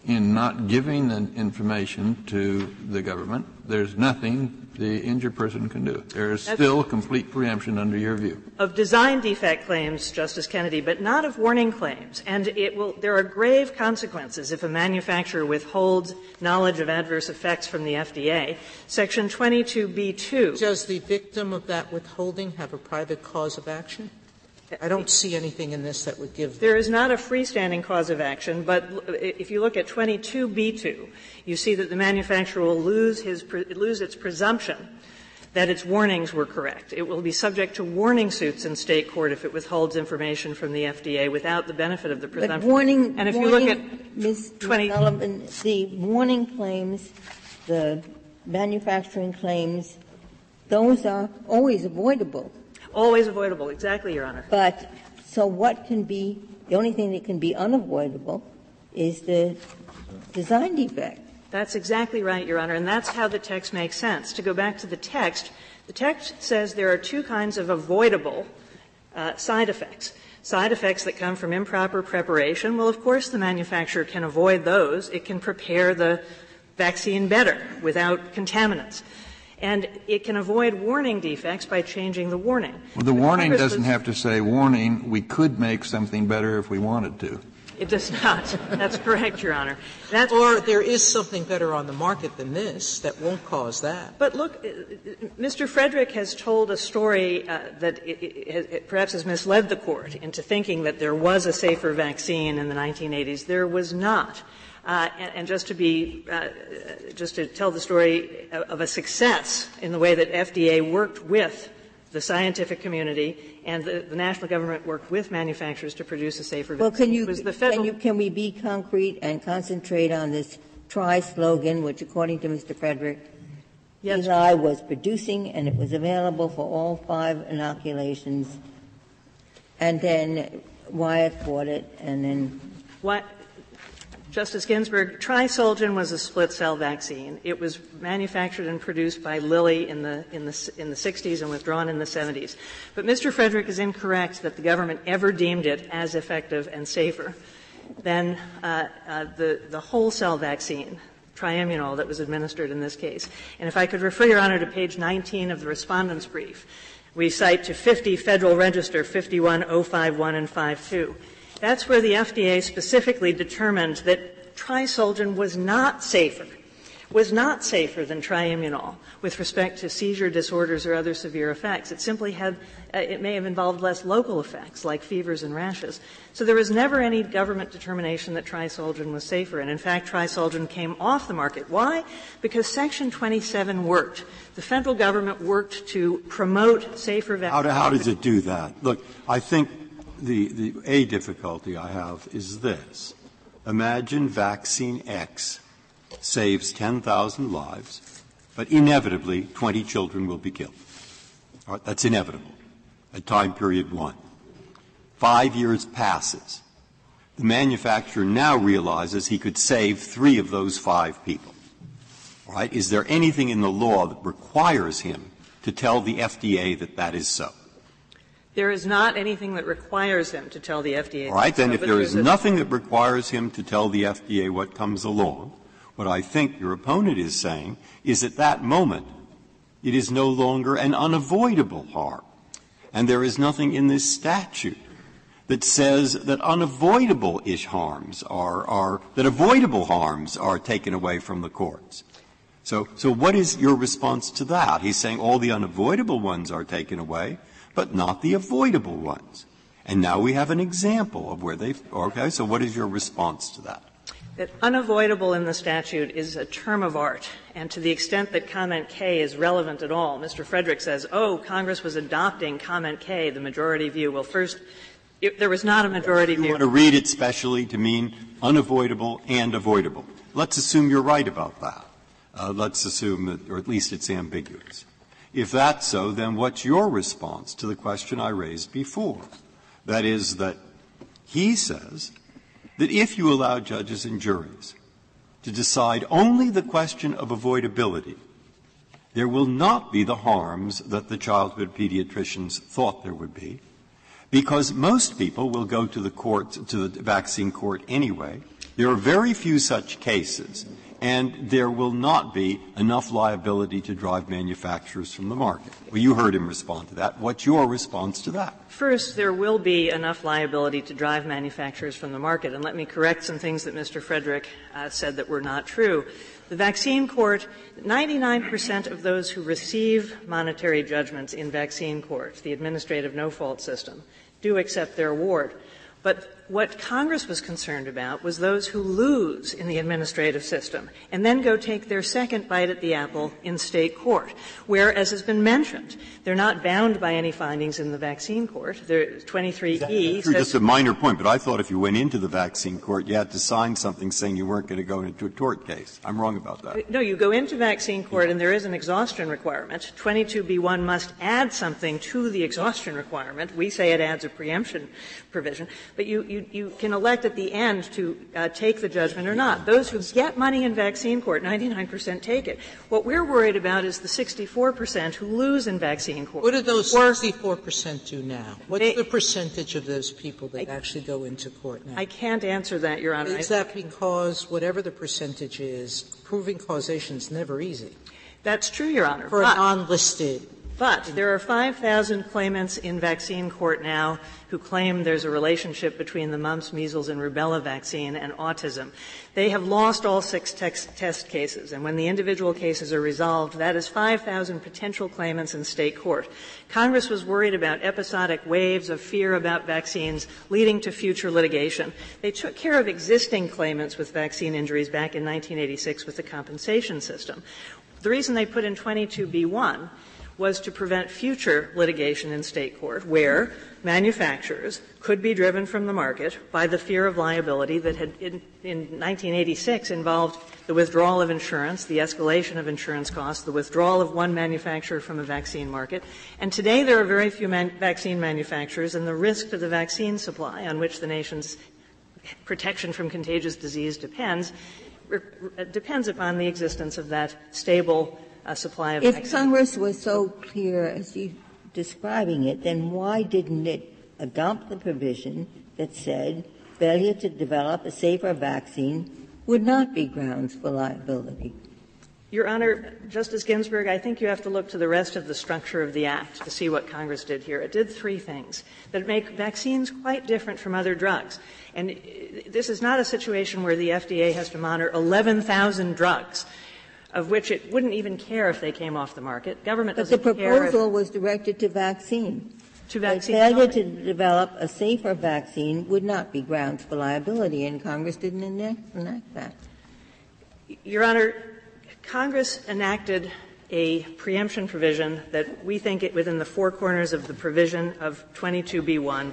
in not giving the information to the government, there's nothing the injured person can do. There is That's still complete preemption under your view. Of design defect claims, Justice Kennedy, but not of warning claims. And it will, there are grave consequences if a manufacturer withholds knowledge of adverse effects from the FDA. Section 22B2. Does the victim of that withholding have a private cause of action? I don't see anything in this that would give. There is not a freestanding cause of action, but if you look at 22b2, you see that the manufacturer will lose his lose its presumption that its warnings were correct. It will be subject to warning suits in state court if it withholds information from the FDA without the benefit of the presumption. But warning, and if warning, you look at Ms. 20, Sullivan, the warning claims, the manufacturing claims, those are always avoidable. Always avoidable, exactly, Your Honor. But so what can be the only thing that can be unavoidable is the design defect. That's exactly right, Your Honor, and that's how the text makes sense. To go back to the text, the text says there are two kinds of avoidable uh, side effects. Side effects that come from improper preparation, well, of course, the manufacturer can avoid those. It can prepare the vaccine better without contaminants and it can avoid warning defects by changing the warning. Well, the warning Congress doesn't have to say warning. We could make something better if we wanted to. It does not. That's correct, Your Honor. That's Or there is something better on the market than this that won't cause that. But look, uh, Mr. Frederick has told a story uh, that it, it, it perhaps has misled the court into thinking that there was a safer vaccine in the 1980s. There was not. Uh, and, and, just to be, uh, just to tell the story of a success in the way that FDA worked with the scientific community and the, the, national government worked with manufacturers to produce a safer well, vaccine. Can you, can, you, can we be concrete and concentrate on this Tri-Solgen, which according to Mr. Frederick, yes. Eli was producing and it was available for all five inoculations, and then Wyeth bought it, and then what Justice Ginsburg, Tri-Solgen was a split cell vaccine. It was manufactured and produced by Lilly in the, in, the, in the 60s and withdrawn in the 70s. But Mr. Frederick is incorrect that the government ever deemed it as effective and safer than uh, uh, the, the whole cell vaccine, Tri-Immunol, that was administered in this case. And if I could refer Your Honor to page 19 of the respondent's brief, we cite to 50 Federal Register 51051 and 52. That's where the FDA specifically determined that Tri-Solgen was not safer, was not safer than Tri-Immunol with respect to seizure disorders or other severe effects. It simply had, uh, it may have involved less local effects like fevers and rashes. So there was never any government determination that Tri-Solgen was safer. And in fact, Tri-Solgen came off the market. Why? Because Section 27 worked. The federal government worked to promote safer vaccines. How, how does it do that? Look, I think the, the a difficulty I have is this. Imagine vaccine X saves 10,000 lives, but inevitably 20 children will be killed. All right, that's inevitable at time period one. Five years passes. The manufacturer now realizes he could save three of those five people. Right, is there anything in the law that requires him to tell the FDA that that is so? There is not anything that requires him to tell the FDA. All right, then if there is nothing that requires him to tell the FDA what comes along, what I think your opponent is saying is at that moment it is no longer an unavoidable harm. And there is nothing in this statute that says that unavoidable ish harms are, are that avoidable harms are taken away from the courts. So, so what is your response to that? He's saying all the unavoidable ones are taken away but not the avoidable ones. And now we have an example of where they okay, so what is your response to that? That unavoidable in the statute is a term of art, and to the extent that comment K is relevant at all, Mr. Frederick says, oh, Congress was adopting comment K, the majority view. Well, first, it, there was not a majority view. You want to read it specially to mean unavoidable and avoidable. Let's assume you're right about that. Uh, let's assume that, or at least it's ambiguous. If that's so, then what's your response to the question I raised before? That is that he says that if you allow judges and juries to decide only the question of avoidability, there will not be the harms that the childhood pediatricians thought there would be, because most people will go to the court, to the vaccine court anyway. There are very few such cases and there will not be enough liability to drive manufacturers from the market. Well, you heard him respond to that. What's your response to that? First, there will be enough liability to drive manufacturers from the market. And let me correct some things that Mr. Frederick uh, said that were not true. The vaccine court, 99% of those who receive monetary judgments in vaccine court, the administrative no fault system, do accept their award. But what Congress was concerned about was those who lose in the administrative system and then go take their second bite at the apple in state court, where, as has been mentioned, they're not bound by any findings in the vaccine court. There, 23E says just a minor point, but I thought if you went into the vaccine court, you had to sign something saying you weren't going to go into a tort case. I'm wrong about that. No, you go into vaccine court and there is an exhaustion requirement. 22B1 must add something to the exhaustion requirement. We say it adds a preemption provision, but you, you, you can elect at the end to uh, take the judgment or not. Those who get money in vaccine court, 99% take it. What we're worried about is the 64% who lose in vaccine court. What do those 64% do now? What's they, the percentage of those people that I, actually go into court now? I can't answer that, Your Honor. Is that because whatever the percentage is, proving causation is never easy? That's true, Your Honor. For a non-listed But there are 5,000 claimants in vaccine court now who claim there's a relationship between the mumps, measles, and rubella vaccine and autism. They have lost all six test cases, and when the individual cases are resolved, that is 5,000 potential claimants in state court. Congress was worried about episodic waves of fear about vaccines leading to future litigation. They took care of existing claimants with vaccine injuries back in 1986 with the compensation system. The reason they put in 22B1 was to prevent future litigation in state court where manufacturers could be driven from the market by the fear of liability that had in, in 1986 involved the withdrawal of insurance, the escalation of insurance costs, the withdrawal of one manufacturer from a vaccine market. And today there are very few man- vaccine manufacturers and the risk to the vaccine supply on which the nation's protection from contagious disease depends depends upon the existence of that stable uh, supply of If. Congress was so clear as you describing it, then why didn't it adopt the provision that said failure to develop a safer vaccine would not be grounds for liability? Your Honor, Justice Ginsburg, I think you have to look to the rest of the structure of the Act to see what Congress did here. It did three things that make vaccines quite different from other drugs. And this is not a situation where the FDA has to monitor 11,000 drugs of which it wouldn't even care if they came off the market. Government but the proposal was directed to vaccine. To vaccine. failure to develop a safer vaccine would not be grounds for liability, and Congress didn't enact, enact that. Your Honor, Congress enacted a preemption provision that we think it, within the four corners of the provision of 22b1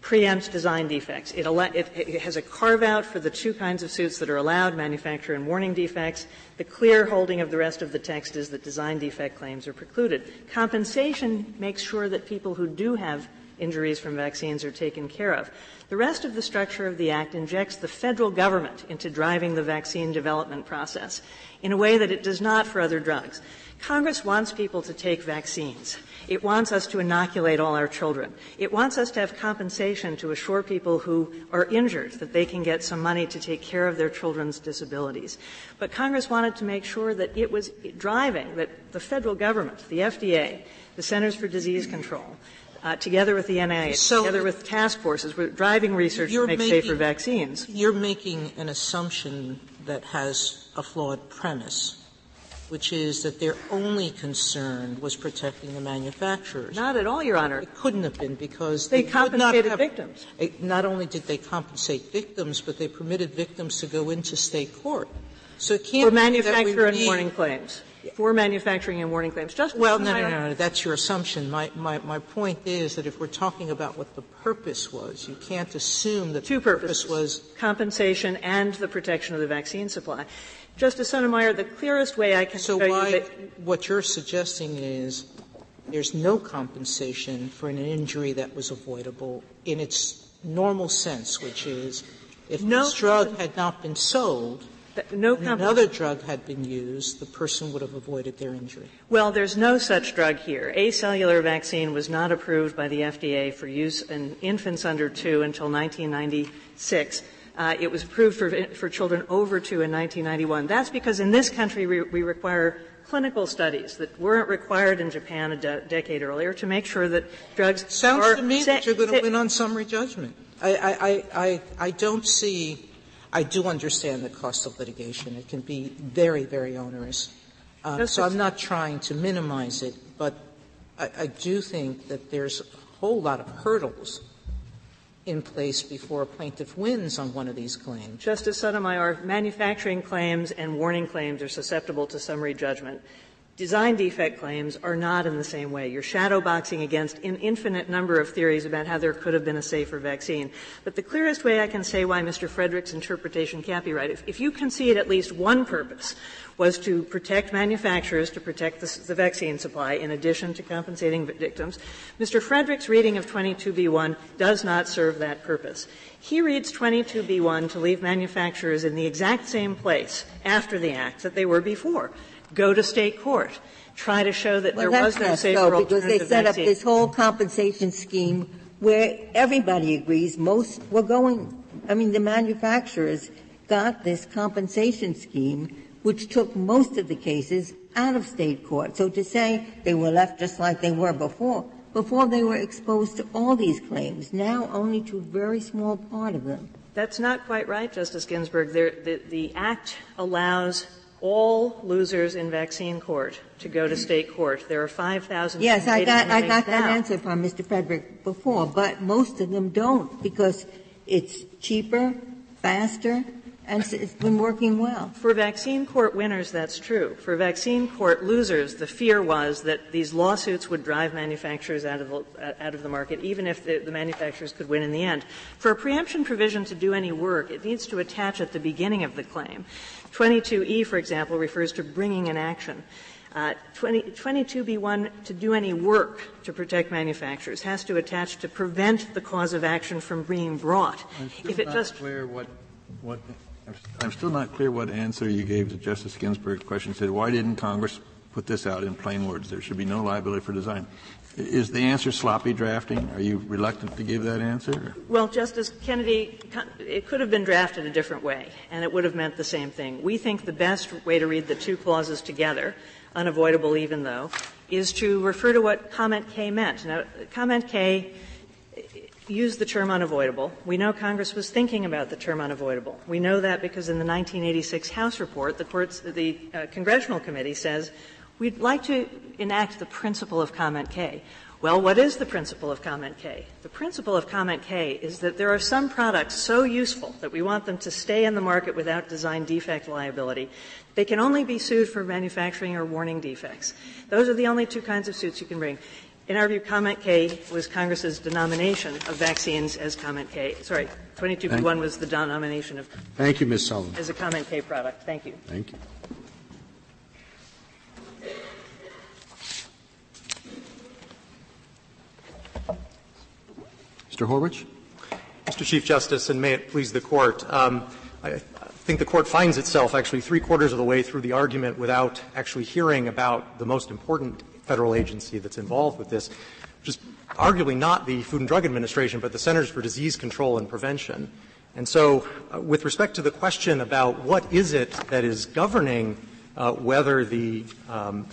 preempts design defects. It, it, it, has a carve out for the two kinds of suits that are allowed, manufacture and warning defects. The clear holding of the rest of the text is that design defect claims are precluded. Compensation makes sure that people who do have injuries from vaccines are taken care of. The rest of the structure of the Act injects the federal government into driving the vaccine development process in a way that it does not for other drugs. Congress wants people to take vaccines. It wants us to inoculate all our children. It wants us to have compensation to assure people who are injured that they can get some money to take care of their children's disabilities. But Congress wanted to make sure that it was driving, that the federal government, the FDA, the Centers for Disease Control, uh, together with the NIH, so together with task forces, we're driving research to make making, safer vaccines. You're making an assumption that has a flawed premise which is that their only concern was protecting the manufacturers. Not at all, Your Honor. It couldn't have been because they, they compensated not have, victims. Not only did they compensate victims, but they permitted victims to go into state court. So it can't for manufacturer and warning claims. For manufacturing and warning claims. Just well, no, no, no, no. That's your assumption. My, my, my point is that if we're talking about what the purpose was, you can't assume that two the purpose was compensation and the protection of the vaccine supply. Justice Sotomayor, the clearest way I can so show why, you that what you're suggesting is there's no compensation for an injury that was avoidable in its normal sense, which is if no, this drug had not been sold, no another drug had been used, the person would have avoided their injury. Well, there's no such drug here. Acellular vaccine was not approved by the FDA for use in infants under two until 1996. Uh, it was approved for, for children over two in 1991. That's because in this country we, we require clinical studies that weren't required in Japan a de- decade earlier to make sure that drugs sounds are to me sa- that you're going to win on summary judgment. I, I, I, I don't see. I do understand the cost of litigation. It can be very, very onerous. Um, so I'm not trying to minimize it, but I, I do think that there's a whole lot of hurdles in place before a plaintiff wins on one of these claims. Justice Sotomayor, manufacturing claims and warning claims are susceptible to summary judgment. Design defect claims are not in the same way. You're shadowboxing against an infinite number of theories about how there could have been a safer vaccine. But the clearest way I can say why Mr. Frederick's interpretation can't be right, if, if you concede at least one purpose was to protect manufacturers, to protect the, the, vaccine supply, in addition to compensating victims. Mr. Frederick's reading of 22b1 does not serve that purpose. He reads 22b1 to leave manufacturers in the exact same place after the act that they were before. Go to state court. Try to show that well, there was no safer so, because they set vaccine. up this whole compensation scheme where everybody agrees most were going. I mean, the manufacturers got this compensation scheme which took most of the cases out of State court. So to say they were left just like they were before, before they were exposed to all these claims, now only to a very small part of them. That's not quite right, Justice Ginsburg. There, the, the Act allows all losers in vaccine court to go to state court. There are 5,000. Yes, I got, I got that answer from Mr. Frederick before, but most of them don't because it's cheaper, faster, and it's been working well. For vaccine court winners, that's true. For vaccine court losers, the fear was that these lawsuits would drive manufacturers out of the, out of the market, even if the, the manufacturers could win in the end. For a preemption provision to do any work, it needs to attach at the beginning of the claim. 22E, for example, refers to bringing an action. Uh, 20, 22B1 to do any work to protect manufacturers has to attach to prevent the cause of action from being brought. If it just clear what what I'm still not clear what answer you gave to Justice Ginsburg's question. Said, why didn't Congress put this out in plain words? There should be no liability for design. Is the answer sloppy drafting? Are you reluctant to give that answer? Well, Justice Kennedy, it could have been drafted a different way, and it would have meant the same thing. We think the best way to read the two clauses together, unavoidable even though, is to refer to what comment K meant. Now, comment K used the term unavoidable. We know Congress was thinking about the term unavoidable. We know that because in the 1986 House report, the courts, the uh, congressional committee says we'd like to enact the principle of comment K. Well, what is the principle of comment K? The principle of comment K is that there are some products so useful that we want them to stay in the market without design defect liability. They can only be sued for manufacturing or warning defects. Those are the only two kinds of suits you can bring. In our view, comment K was Congress's denomination of vaccines as comment K. Sorry, 22B1 was the denomination of. Thank you, Ms. Sullivan. As a comment K product. Thank you. Thank you. Mr. Horwich. Mr. Chief Justice, and may it please the Court. Um, I think the Court finds itself actually three quarters of the way through the argument without actually hearing about the most important Federal agency that's involved with this, which is arguably not the Food and Drug Administration, but the Centers for Disease Control and Prevention. And so, uh, with respect to the question about what is it that is governing uh, whether the um,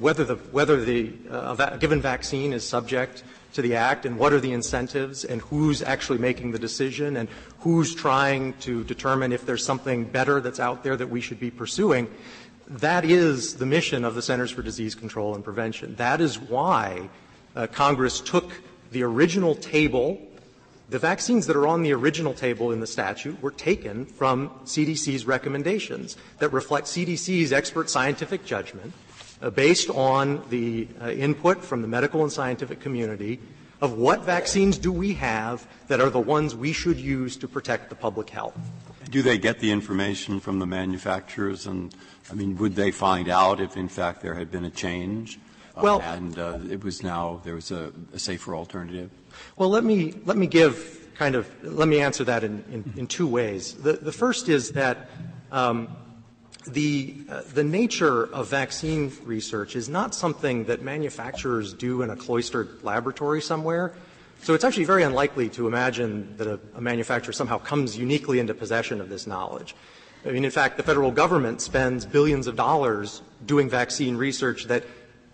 whether the whether the uh, given vaccine is subject to the act and what are the incentives and who's actually making the decision and who's trying to determine if there's something better that's out there that we should be pursuing that is the mission of the Centers for Disease Control and Prevention. That is why uh, Congress took the original table. The vaccines that are on the original table in the statute were taken from CDC's recommendations that reflect CDC's expert scientific judgment based on the uh, input from the medical and scientific community of what vaccines do we have that are the ones we should use to protect the public health. Do they get the information from the manufacturers and I mean, would they find out if, in fact, there had been a change uh, well, and uh, it was now there was a, a, safer alternative? Well, let me let me give kind of let me answer that in, in, in two ways. The, the first is that um, the uh, the nature of vaccine research is not something that manufacturers do in a cloistered laboratory somewhere. So it's actually very unlikely to imagine that a, a manufacturer somehow comes uniquely into possession of this knowledge. I mean, in fact, the federal government spends billions of dollars doing vaccine research that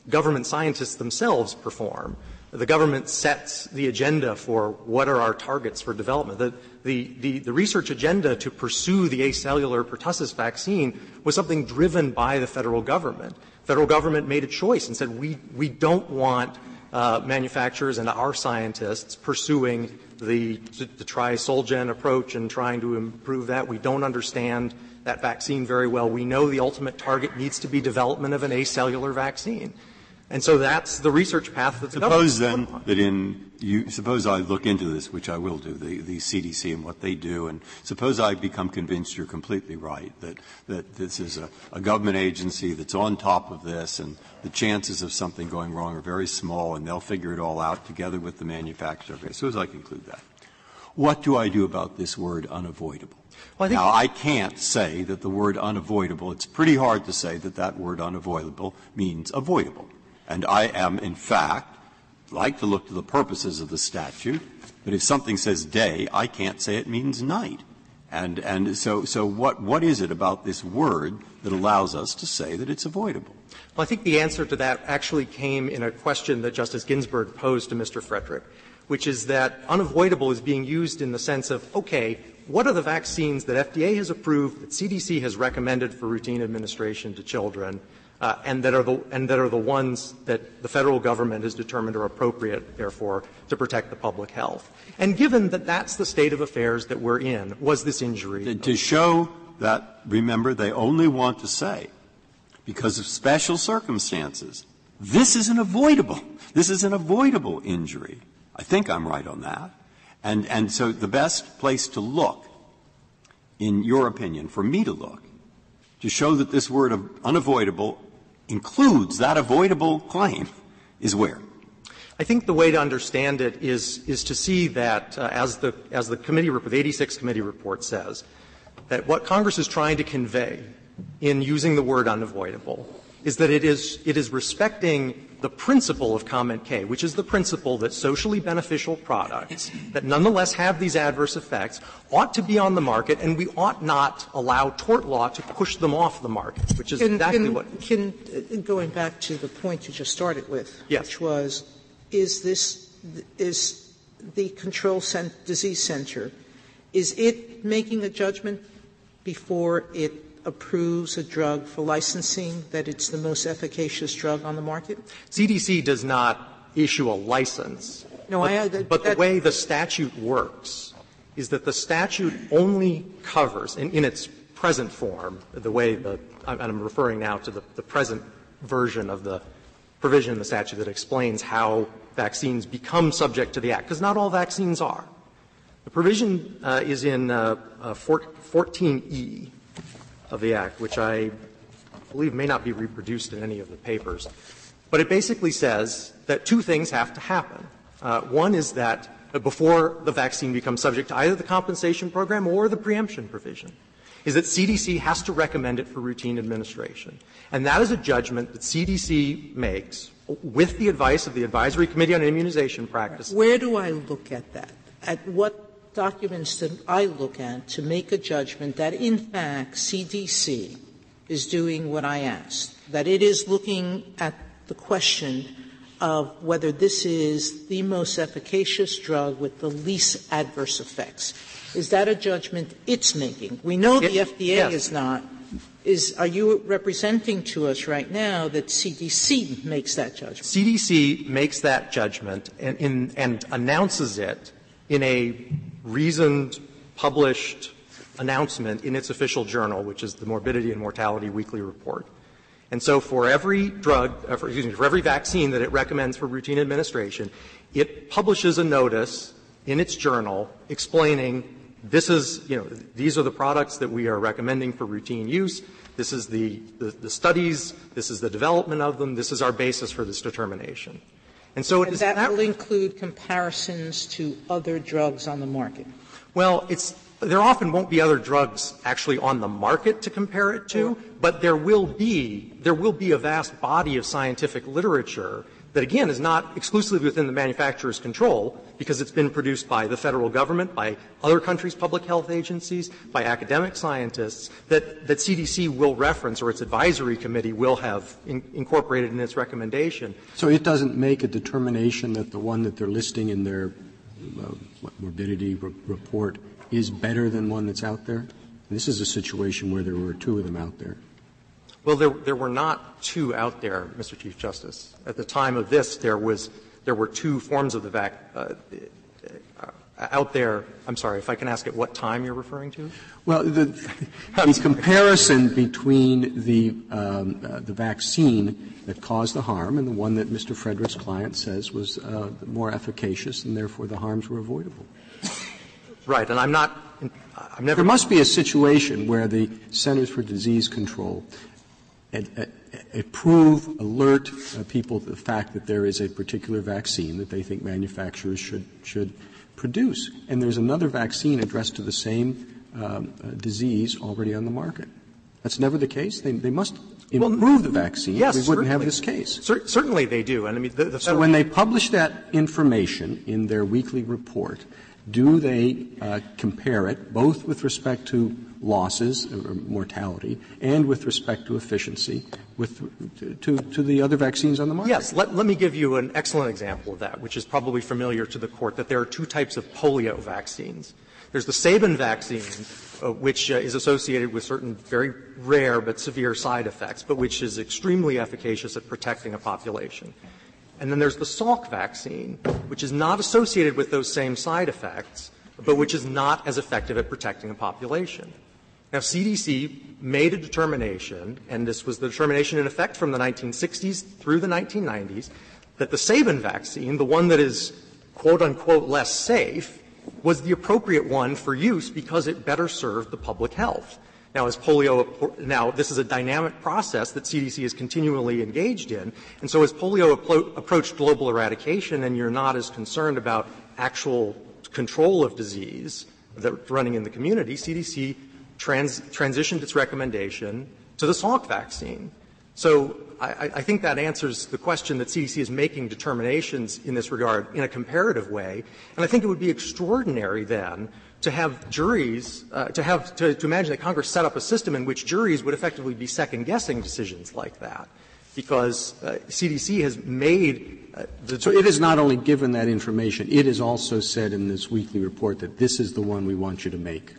government scientists themselves perform. The government sets the agenda for what are our targets for development. The, the, the, the research agenda to pursue the acellular pertussis vaccine was something driven by the federal government. The federal government made a choice and said, we, we don't want uh, manufacturers and our scientists pursuing the, the Tri-Solgen approach and trying to improve that. We don't understand that vaccine very well. We know the ultimate target needs to be development of an acellular vaccine. And so that's the research path that's Suppose then that in you suppose I look into this, which I will do, the, the CDC and what they do, and suppose I become convinced you're completely right that that this is a, a government agency that's on top of this, and the chances of something going wrong are very small, and they'll figure it all out together with the manufacturer. Okay, suppose I conclude that. What do I do about this word unavoidable? Well, I now, I can't say that the word unavoidable, it's pretty hard to say that that word unavoidable means avoidable. And I am, in fact, like to look to the purposes of the statute, but if something says day, I can't say it means night. And, and so, so what, what is it about this word that allows us to say that it's avoidable? Well, I think the answer to that actually came in a question that Justice Ginsburg posed to Mr. Frederick, which is that unavoidable is being used in the sense of, okay, what are the vaccines that FDA has approved, that CDC has recommended for routine administration to children, Uh, and that are the and that are the ones that the federal government has determined are appropriate, therefore, to protect the public health. And given that that's the state of affairs that we're in, was this injury to show that? Remember, they only want to say, because of special circumstances, this is an avoidable. This is an avoidable injury. I think I'm right on that. And and so the best place to look, in your opinion, for me to look, to show that this word of unavoidable includes that avoidable claim is where? I think the way to understand it is, is to see that, uh, as, the, as the committee, report, the 86 committee report says, that what Congress is trying to convey in using the word unavoidable is that it is, it is respecting the principle of comment K, which is the principle that socially beneficial products that nonetheless have these adverse effects ought to be on the market, and we ought not allow tort law to push them off the market, which is exactly what. Can, uh, going back to the point you just started with. Yes. Which was, is this, is the Control Disease Center, is it making a judgment before it approves a drug for licensing that it's the most efficacious drug on the market? CDC does not issue a license. No, but, I- that- but the way the statute works is that the statute only covers, in, in its present form, the way the, and I'm referring now to the, the present version of the provision in the statute that explains how vaccines become subject to the Act, because not all vaccines are. The provision uh, is in uh, uh, 14E of the Act, which I believe may not be reproduced in any of the papers. But it basically says that two things have to happen. Uh, one is that before the vaccine becomes subject to either the compensation program or the preemption provision, is that CDC has to recommend it for routine administration. And that is a judgment that CDC makes with the advice of the Advisory Committee on Immunization Practice. Where do I look at that? At what documents that I look at to make a judgment that in fact CDC is doing what I asked? That it is looking at the question of whether this is the most efficacious drug with the least adverse effects. Is that a judgment it's making? We know the FDA yes. is not. Is, are you representing to us right now that CDC makes that judgment? CDC makes that judgment and, in, and announces it in a reasoned, published announcement in its official journal, which is the Morbidity and Mortality Weekly Report. And so for every drug, uh, for, excuse me, for every vaccine that it recommends for routine administration, it publishes a notice in its journal explaining this is, you know, these are the products that we are recommending for routine use. This is the, the, the studies. This is the development of them. This is our basis for this determination. And so it And that will include comparisons to other drugs on the market. Well, it's there often won't be other drugs actually on the market to compare it to, but there will be there will be a vast body of scientific literature that again is not exclusively within the manufacturer's control because it's been produced by the federal government, by other countries' public health agencies, by academic scientists that, that CDC will reference or its advisory committee will have in, incorporated in its recommendation. So it doesn't make a determination that the one that they're listing in their uh, morbidity re- report is better than one that's out there? This is a situation where there were two of them out there. Well, there, there were not two out there, Mr. Chief Justice. At the time of this, there was there were two forms of the vac uh, out there. I'm sorry, if I can ask at what time you're referring to? Well, the, the comparison between the um, uh, the vaccine that caused the harm and the one that Mr. Frederick's client says was uh, more efficacious, and therefore the harms were avoidable. Right, and I'm not. I'm never. There must be a situation where the Centers for Disease Control ad- ad- approve, alert uh, people to the fact that there is a particular vaccine that they think manufacturers should should produce, and there's another vaccine addressed to the same um, uh, disease already on the market. That's never the case. They, they must improve the vaccine. Yes, we wouldn't have this case. Cer- certainly they do, and I mean the, the So when they publish that information in their weekly report, do they uh, compare it both with respect to losses or mortality and with respect to efficiency with to, to the other vaccines on the market? Yes. Let, let me give you an excellent example of that, which is probably familiar to the court, that there are two types of polio vaccines. There's the Sabin vaccine, uh, which uh, is associated with certain very rare but severe side effects, but which is extremely efficacious at protecting a population. And then there's the Salk vaccine, which is not associated with those same side effects, but which is not as effective at protecting a population. Now, CDC made a determination, and this was the determination in effect from the 1960s through the 1990s, that the Sabin vaccine, the one that is quote unquote less safe, was the appropriate one for use because it better served the public health. Now, as polio, now this is a dynamic process that CDC is continually engaged in, and so as polio appro- approached global eradication, and you're not as concerned about actual control of disease that's running in the community, CDC trans- transitioned its recommendation to the Salk vaccine. So I, I, think that answers the question that CDC is making determinations in this regard in a comparative way, and I think it would be extraordinary then to have juries, uh, to have, to, to imagine that Congress set up a system in which juries would effectively be second guessing decisions like that. Because uh, CDC has made uh, the. So it has not only given that information, it has also said in this weekly report that this is the one we want you to make.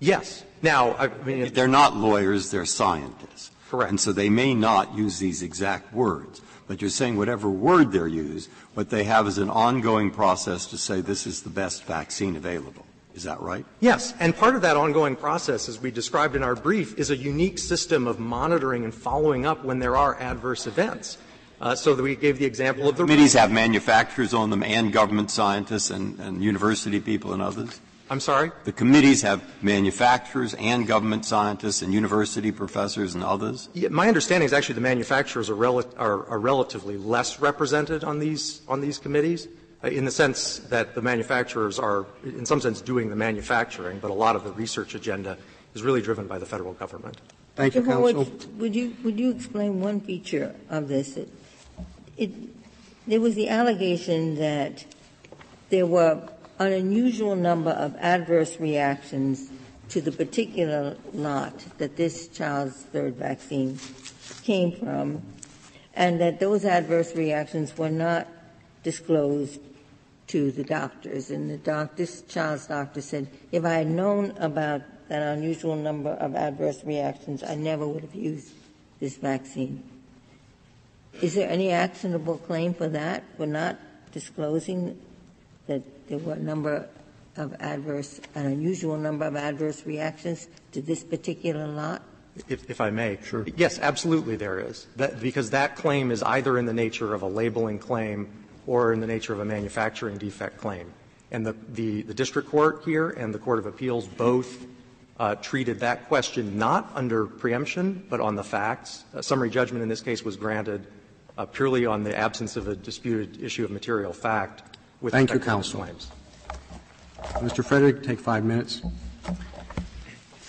Yes. Now, I mean. They're not lawyers, they're scientists. Correct. And so they may not use these exact words. But you're saying whatever word they're used, what they have is an ongoing process to say this is the best vaccine available. Is that right? Yes. And part of that ongoing process, as we described in our brief, is a unique system of monitoring and following up when there are adverse events. Uh, so that we gave the example of the committees have manufacturers on them and government scientists and, and university people and others. I'm sorry? The committees have manufacturers and government scientists and university professors and others? Yeah, my understanding is actually the manufacturers are, rel- are, are, relatively less represented on these, on these committees in the sense that the manufacturers are, in some sense, doing the manufacturing, but a lot of the research agenda is really driven by the federal government. Thank you, counsel. Would you, would you explain one feature of this? It, it, there was the allegation that there were an unusual number of adverse reactions to the particular lot that this child's third vaccine came from, and that those adverse reactions were not disclosed to the doctors. And the doc, this child's doctor said, if I had known about that unusual number of adverse reactions, I never would have used this vaccine. Is there any actionable claim for that, for not disclosing that there were a number of adverse, an unusual number of adverse reactions to this particular lot? If, if I may. Sure. Yes, absolutely there is. That, because that claim is either in the nature of a labeling claim or in the nature of a manufacturing defect claim. And the, the, the district court here and the Court of Appeals both uh, treated that question not under preemption, but on the facts. A summary judgment in this case was granted uh, purely on the absence of a disputed issue of material fact with Thank you, counsel. claims. Mr. Frederick, take five minutes.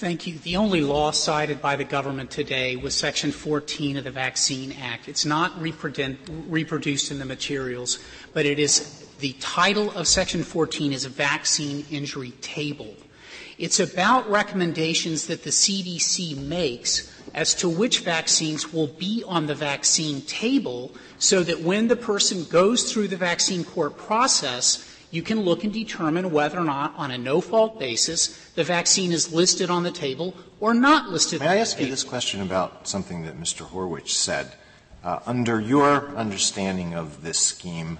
Thank you. The only law cited by the government today was Section 14 of the Vaccine Act. It's not reproduced in the materials, but it is the title of Section 14 is a vaccine injury table. It's about recommendations that the CDC makes as to which vaccines will be on the vaccine table so that when the person goes through the vaccine court process, you can look and determine whether or not, on a no-fault basis, the vaccine is listed on the table or not listed May I ask you this question about something that Mr. Horwich said? Uh, under your understanding of this scheme,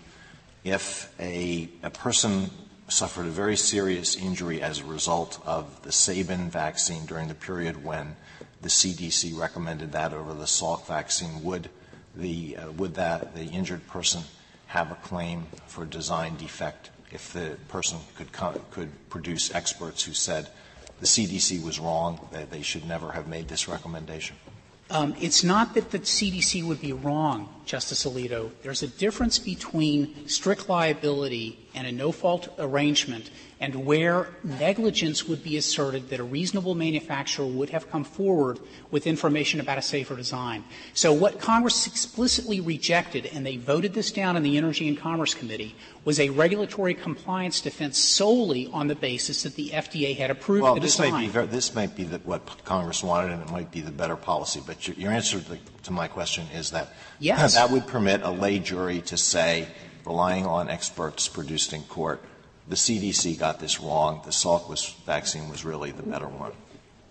if a, a person suffered a very serious injury as a result of the Sabin vaccine during the period when the CDC recommended that over the Salk vaccine, would the uh, would that the injured person have a claim for design defect if the person could, could produce experts who said the CDC was wrong, that they should never have made this recommendation? Um, it's not that the CDC would be wrong, Justice Alito. There's a difference between strict liability and a no-fault arrangement, and where negligence would be asserted that a reasonable manufacturer would have come forward with information about a safer design. So what Congress explicitly rejected, and they voted this down in the Energy and Commerce Committee, was a regulatory compliance defense solely on the basis that the FDA had approved well, the this design. May be this might be the, what Congress wanted, and it might be the better policy. But your, your answer to, to my question is that yes. that would permit a lay jury to say, relying on experts produced in court, the CDC got this wrong. The Salk was, vaccine was really the better one.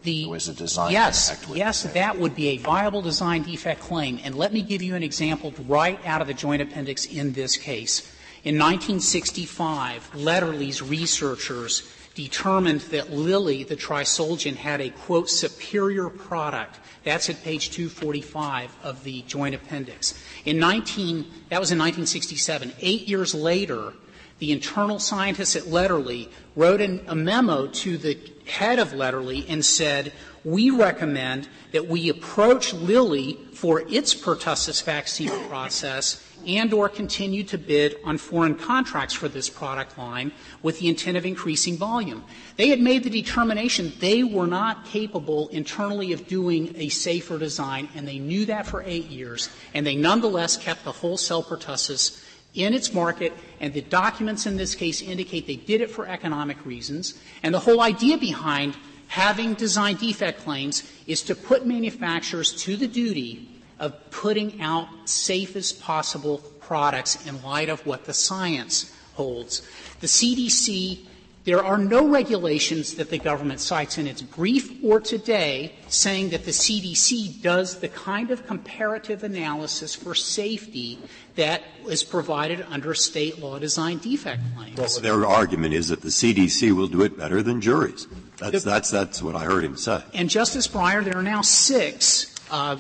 The, there was a design yes, defect. Yes, that would be a viable design defect claim. And let me give you an example right out of the joint appendix in this case. In 1965, Lederle's researchers determined that Lilly, the Tri-Solgen, had a, quote, superior product. That's at page 245 of the joint appendix. In 19, that was in 1967. Eight years later, the internal scientists at Lederle wrote an, a memo to the head of Lederle and said, we recommend that we approach Lilly for its pertussis vaccine process and or continue to bid on foreign contracts for this product line with the intent of increasing volume. They had made the determination they were not capable internally of doing a safer design, and they knew that for eight years, and they nonetheless kept the whole cell pertussis in its market, and the documents in this case indicate they did it for economic reasons. And the whole idea behind having design defect claims is to put manufacturers to the duty of putting out safest possible products in light of what the science holds. The CDC there are no regulations that the government cites in its brief or today saying that the CDC does the kind of comparative analysis for safety that is provided under state law design defect claims. Well, their argument is that the CDC will do it better than juries. That's, that's, that's what I heard him say. And Justice Breyer, there are now six uh,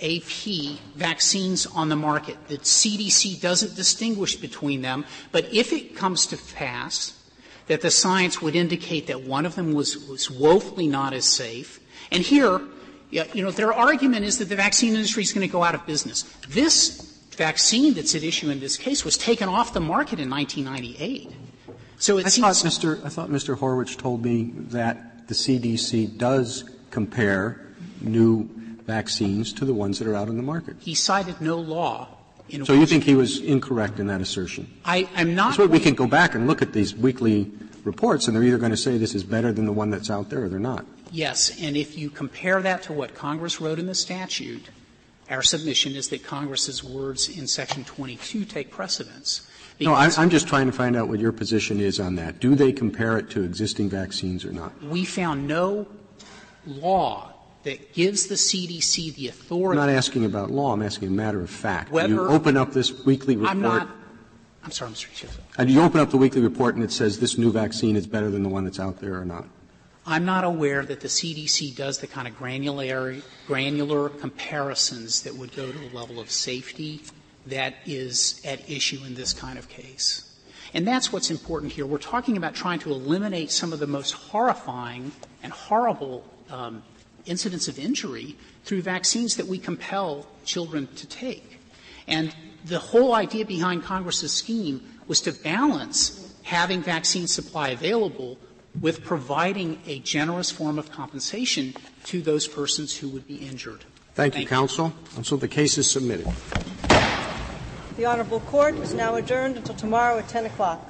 DTaP vaccines on the market. The CDC doesn't distinguish between them, but if it comes to pass that the science would indicate that one of them was, was woefully not as safe, and here you know, their argument is that the vaccine industry is going to go out of business. This vaccine that's at issue in this case was taken off the market in 1998. So it I seems. Thought Mr. I thought Mr. Horwich told me that the CDC does compare new vaccines to the ones that are out in the market. He cited no law. In So you think he was incorrect in that assertion? I, am not. So we can go back and look at these weekly reports, and they're either going to say this is better than the one that's out there, or they're not. Yes, and if you compare that to what Congress wrote in the statute, our submission is that Congress's words in Section 22 take precedence. No, I'm just trying to find out what your position is on that. Do they compare it to existing vaccines or not? We found no law that gives the CDC the authority. I'm not asking about law. I'm asking a matter of fact. Whether, you open up this weekly report. I'm not. I'm sorry, Mr. Chief. And you open up the weekly report and it says this new vaccine is better than the one that's out there or not? I'm not aware that the CDC does the kind of granular, granular comparisons that would go to the level of safety that is at issue in this kind of case. And that's what's important here. We're talking about trying to eliminate some of the most horrifying and horrible um, incidents of injury through vaccines that we compel children to take. And the whole idea behind Congress's scheme was to balance having vaccine supply available with providing a generous form of compensation to those persons who would be injured. Thank, Thank you, counsel. Counsel, the case is submitted. The honorable court is now adjourned until tomorrow at 10 o'clock.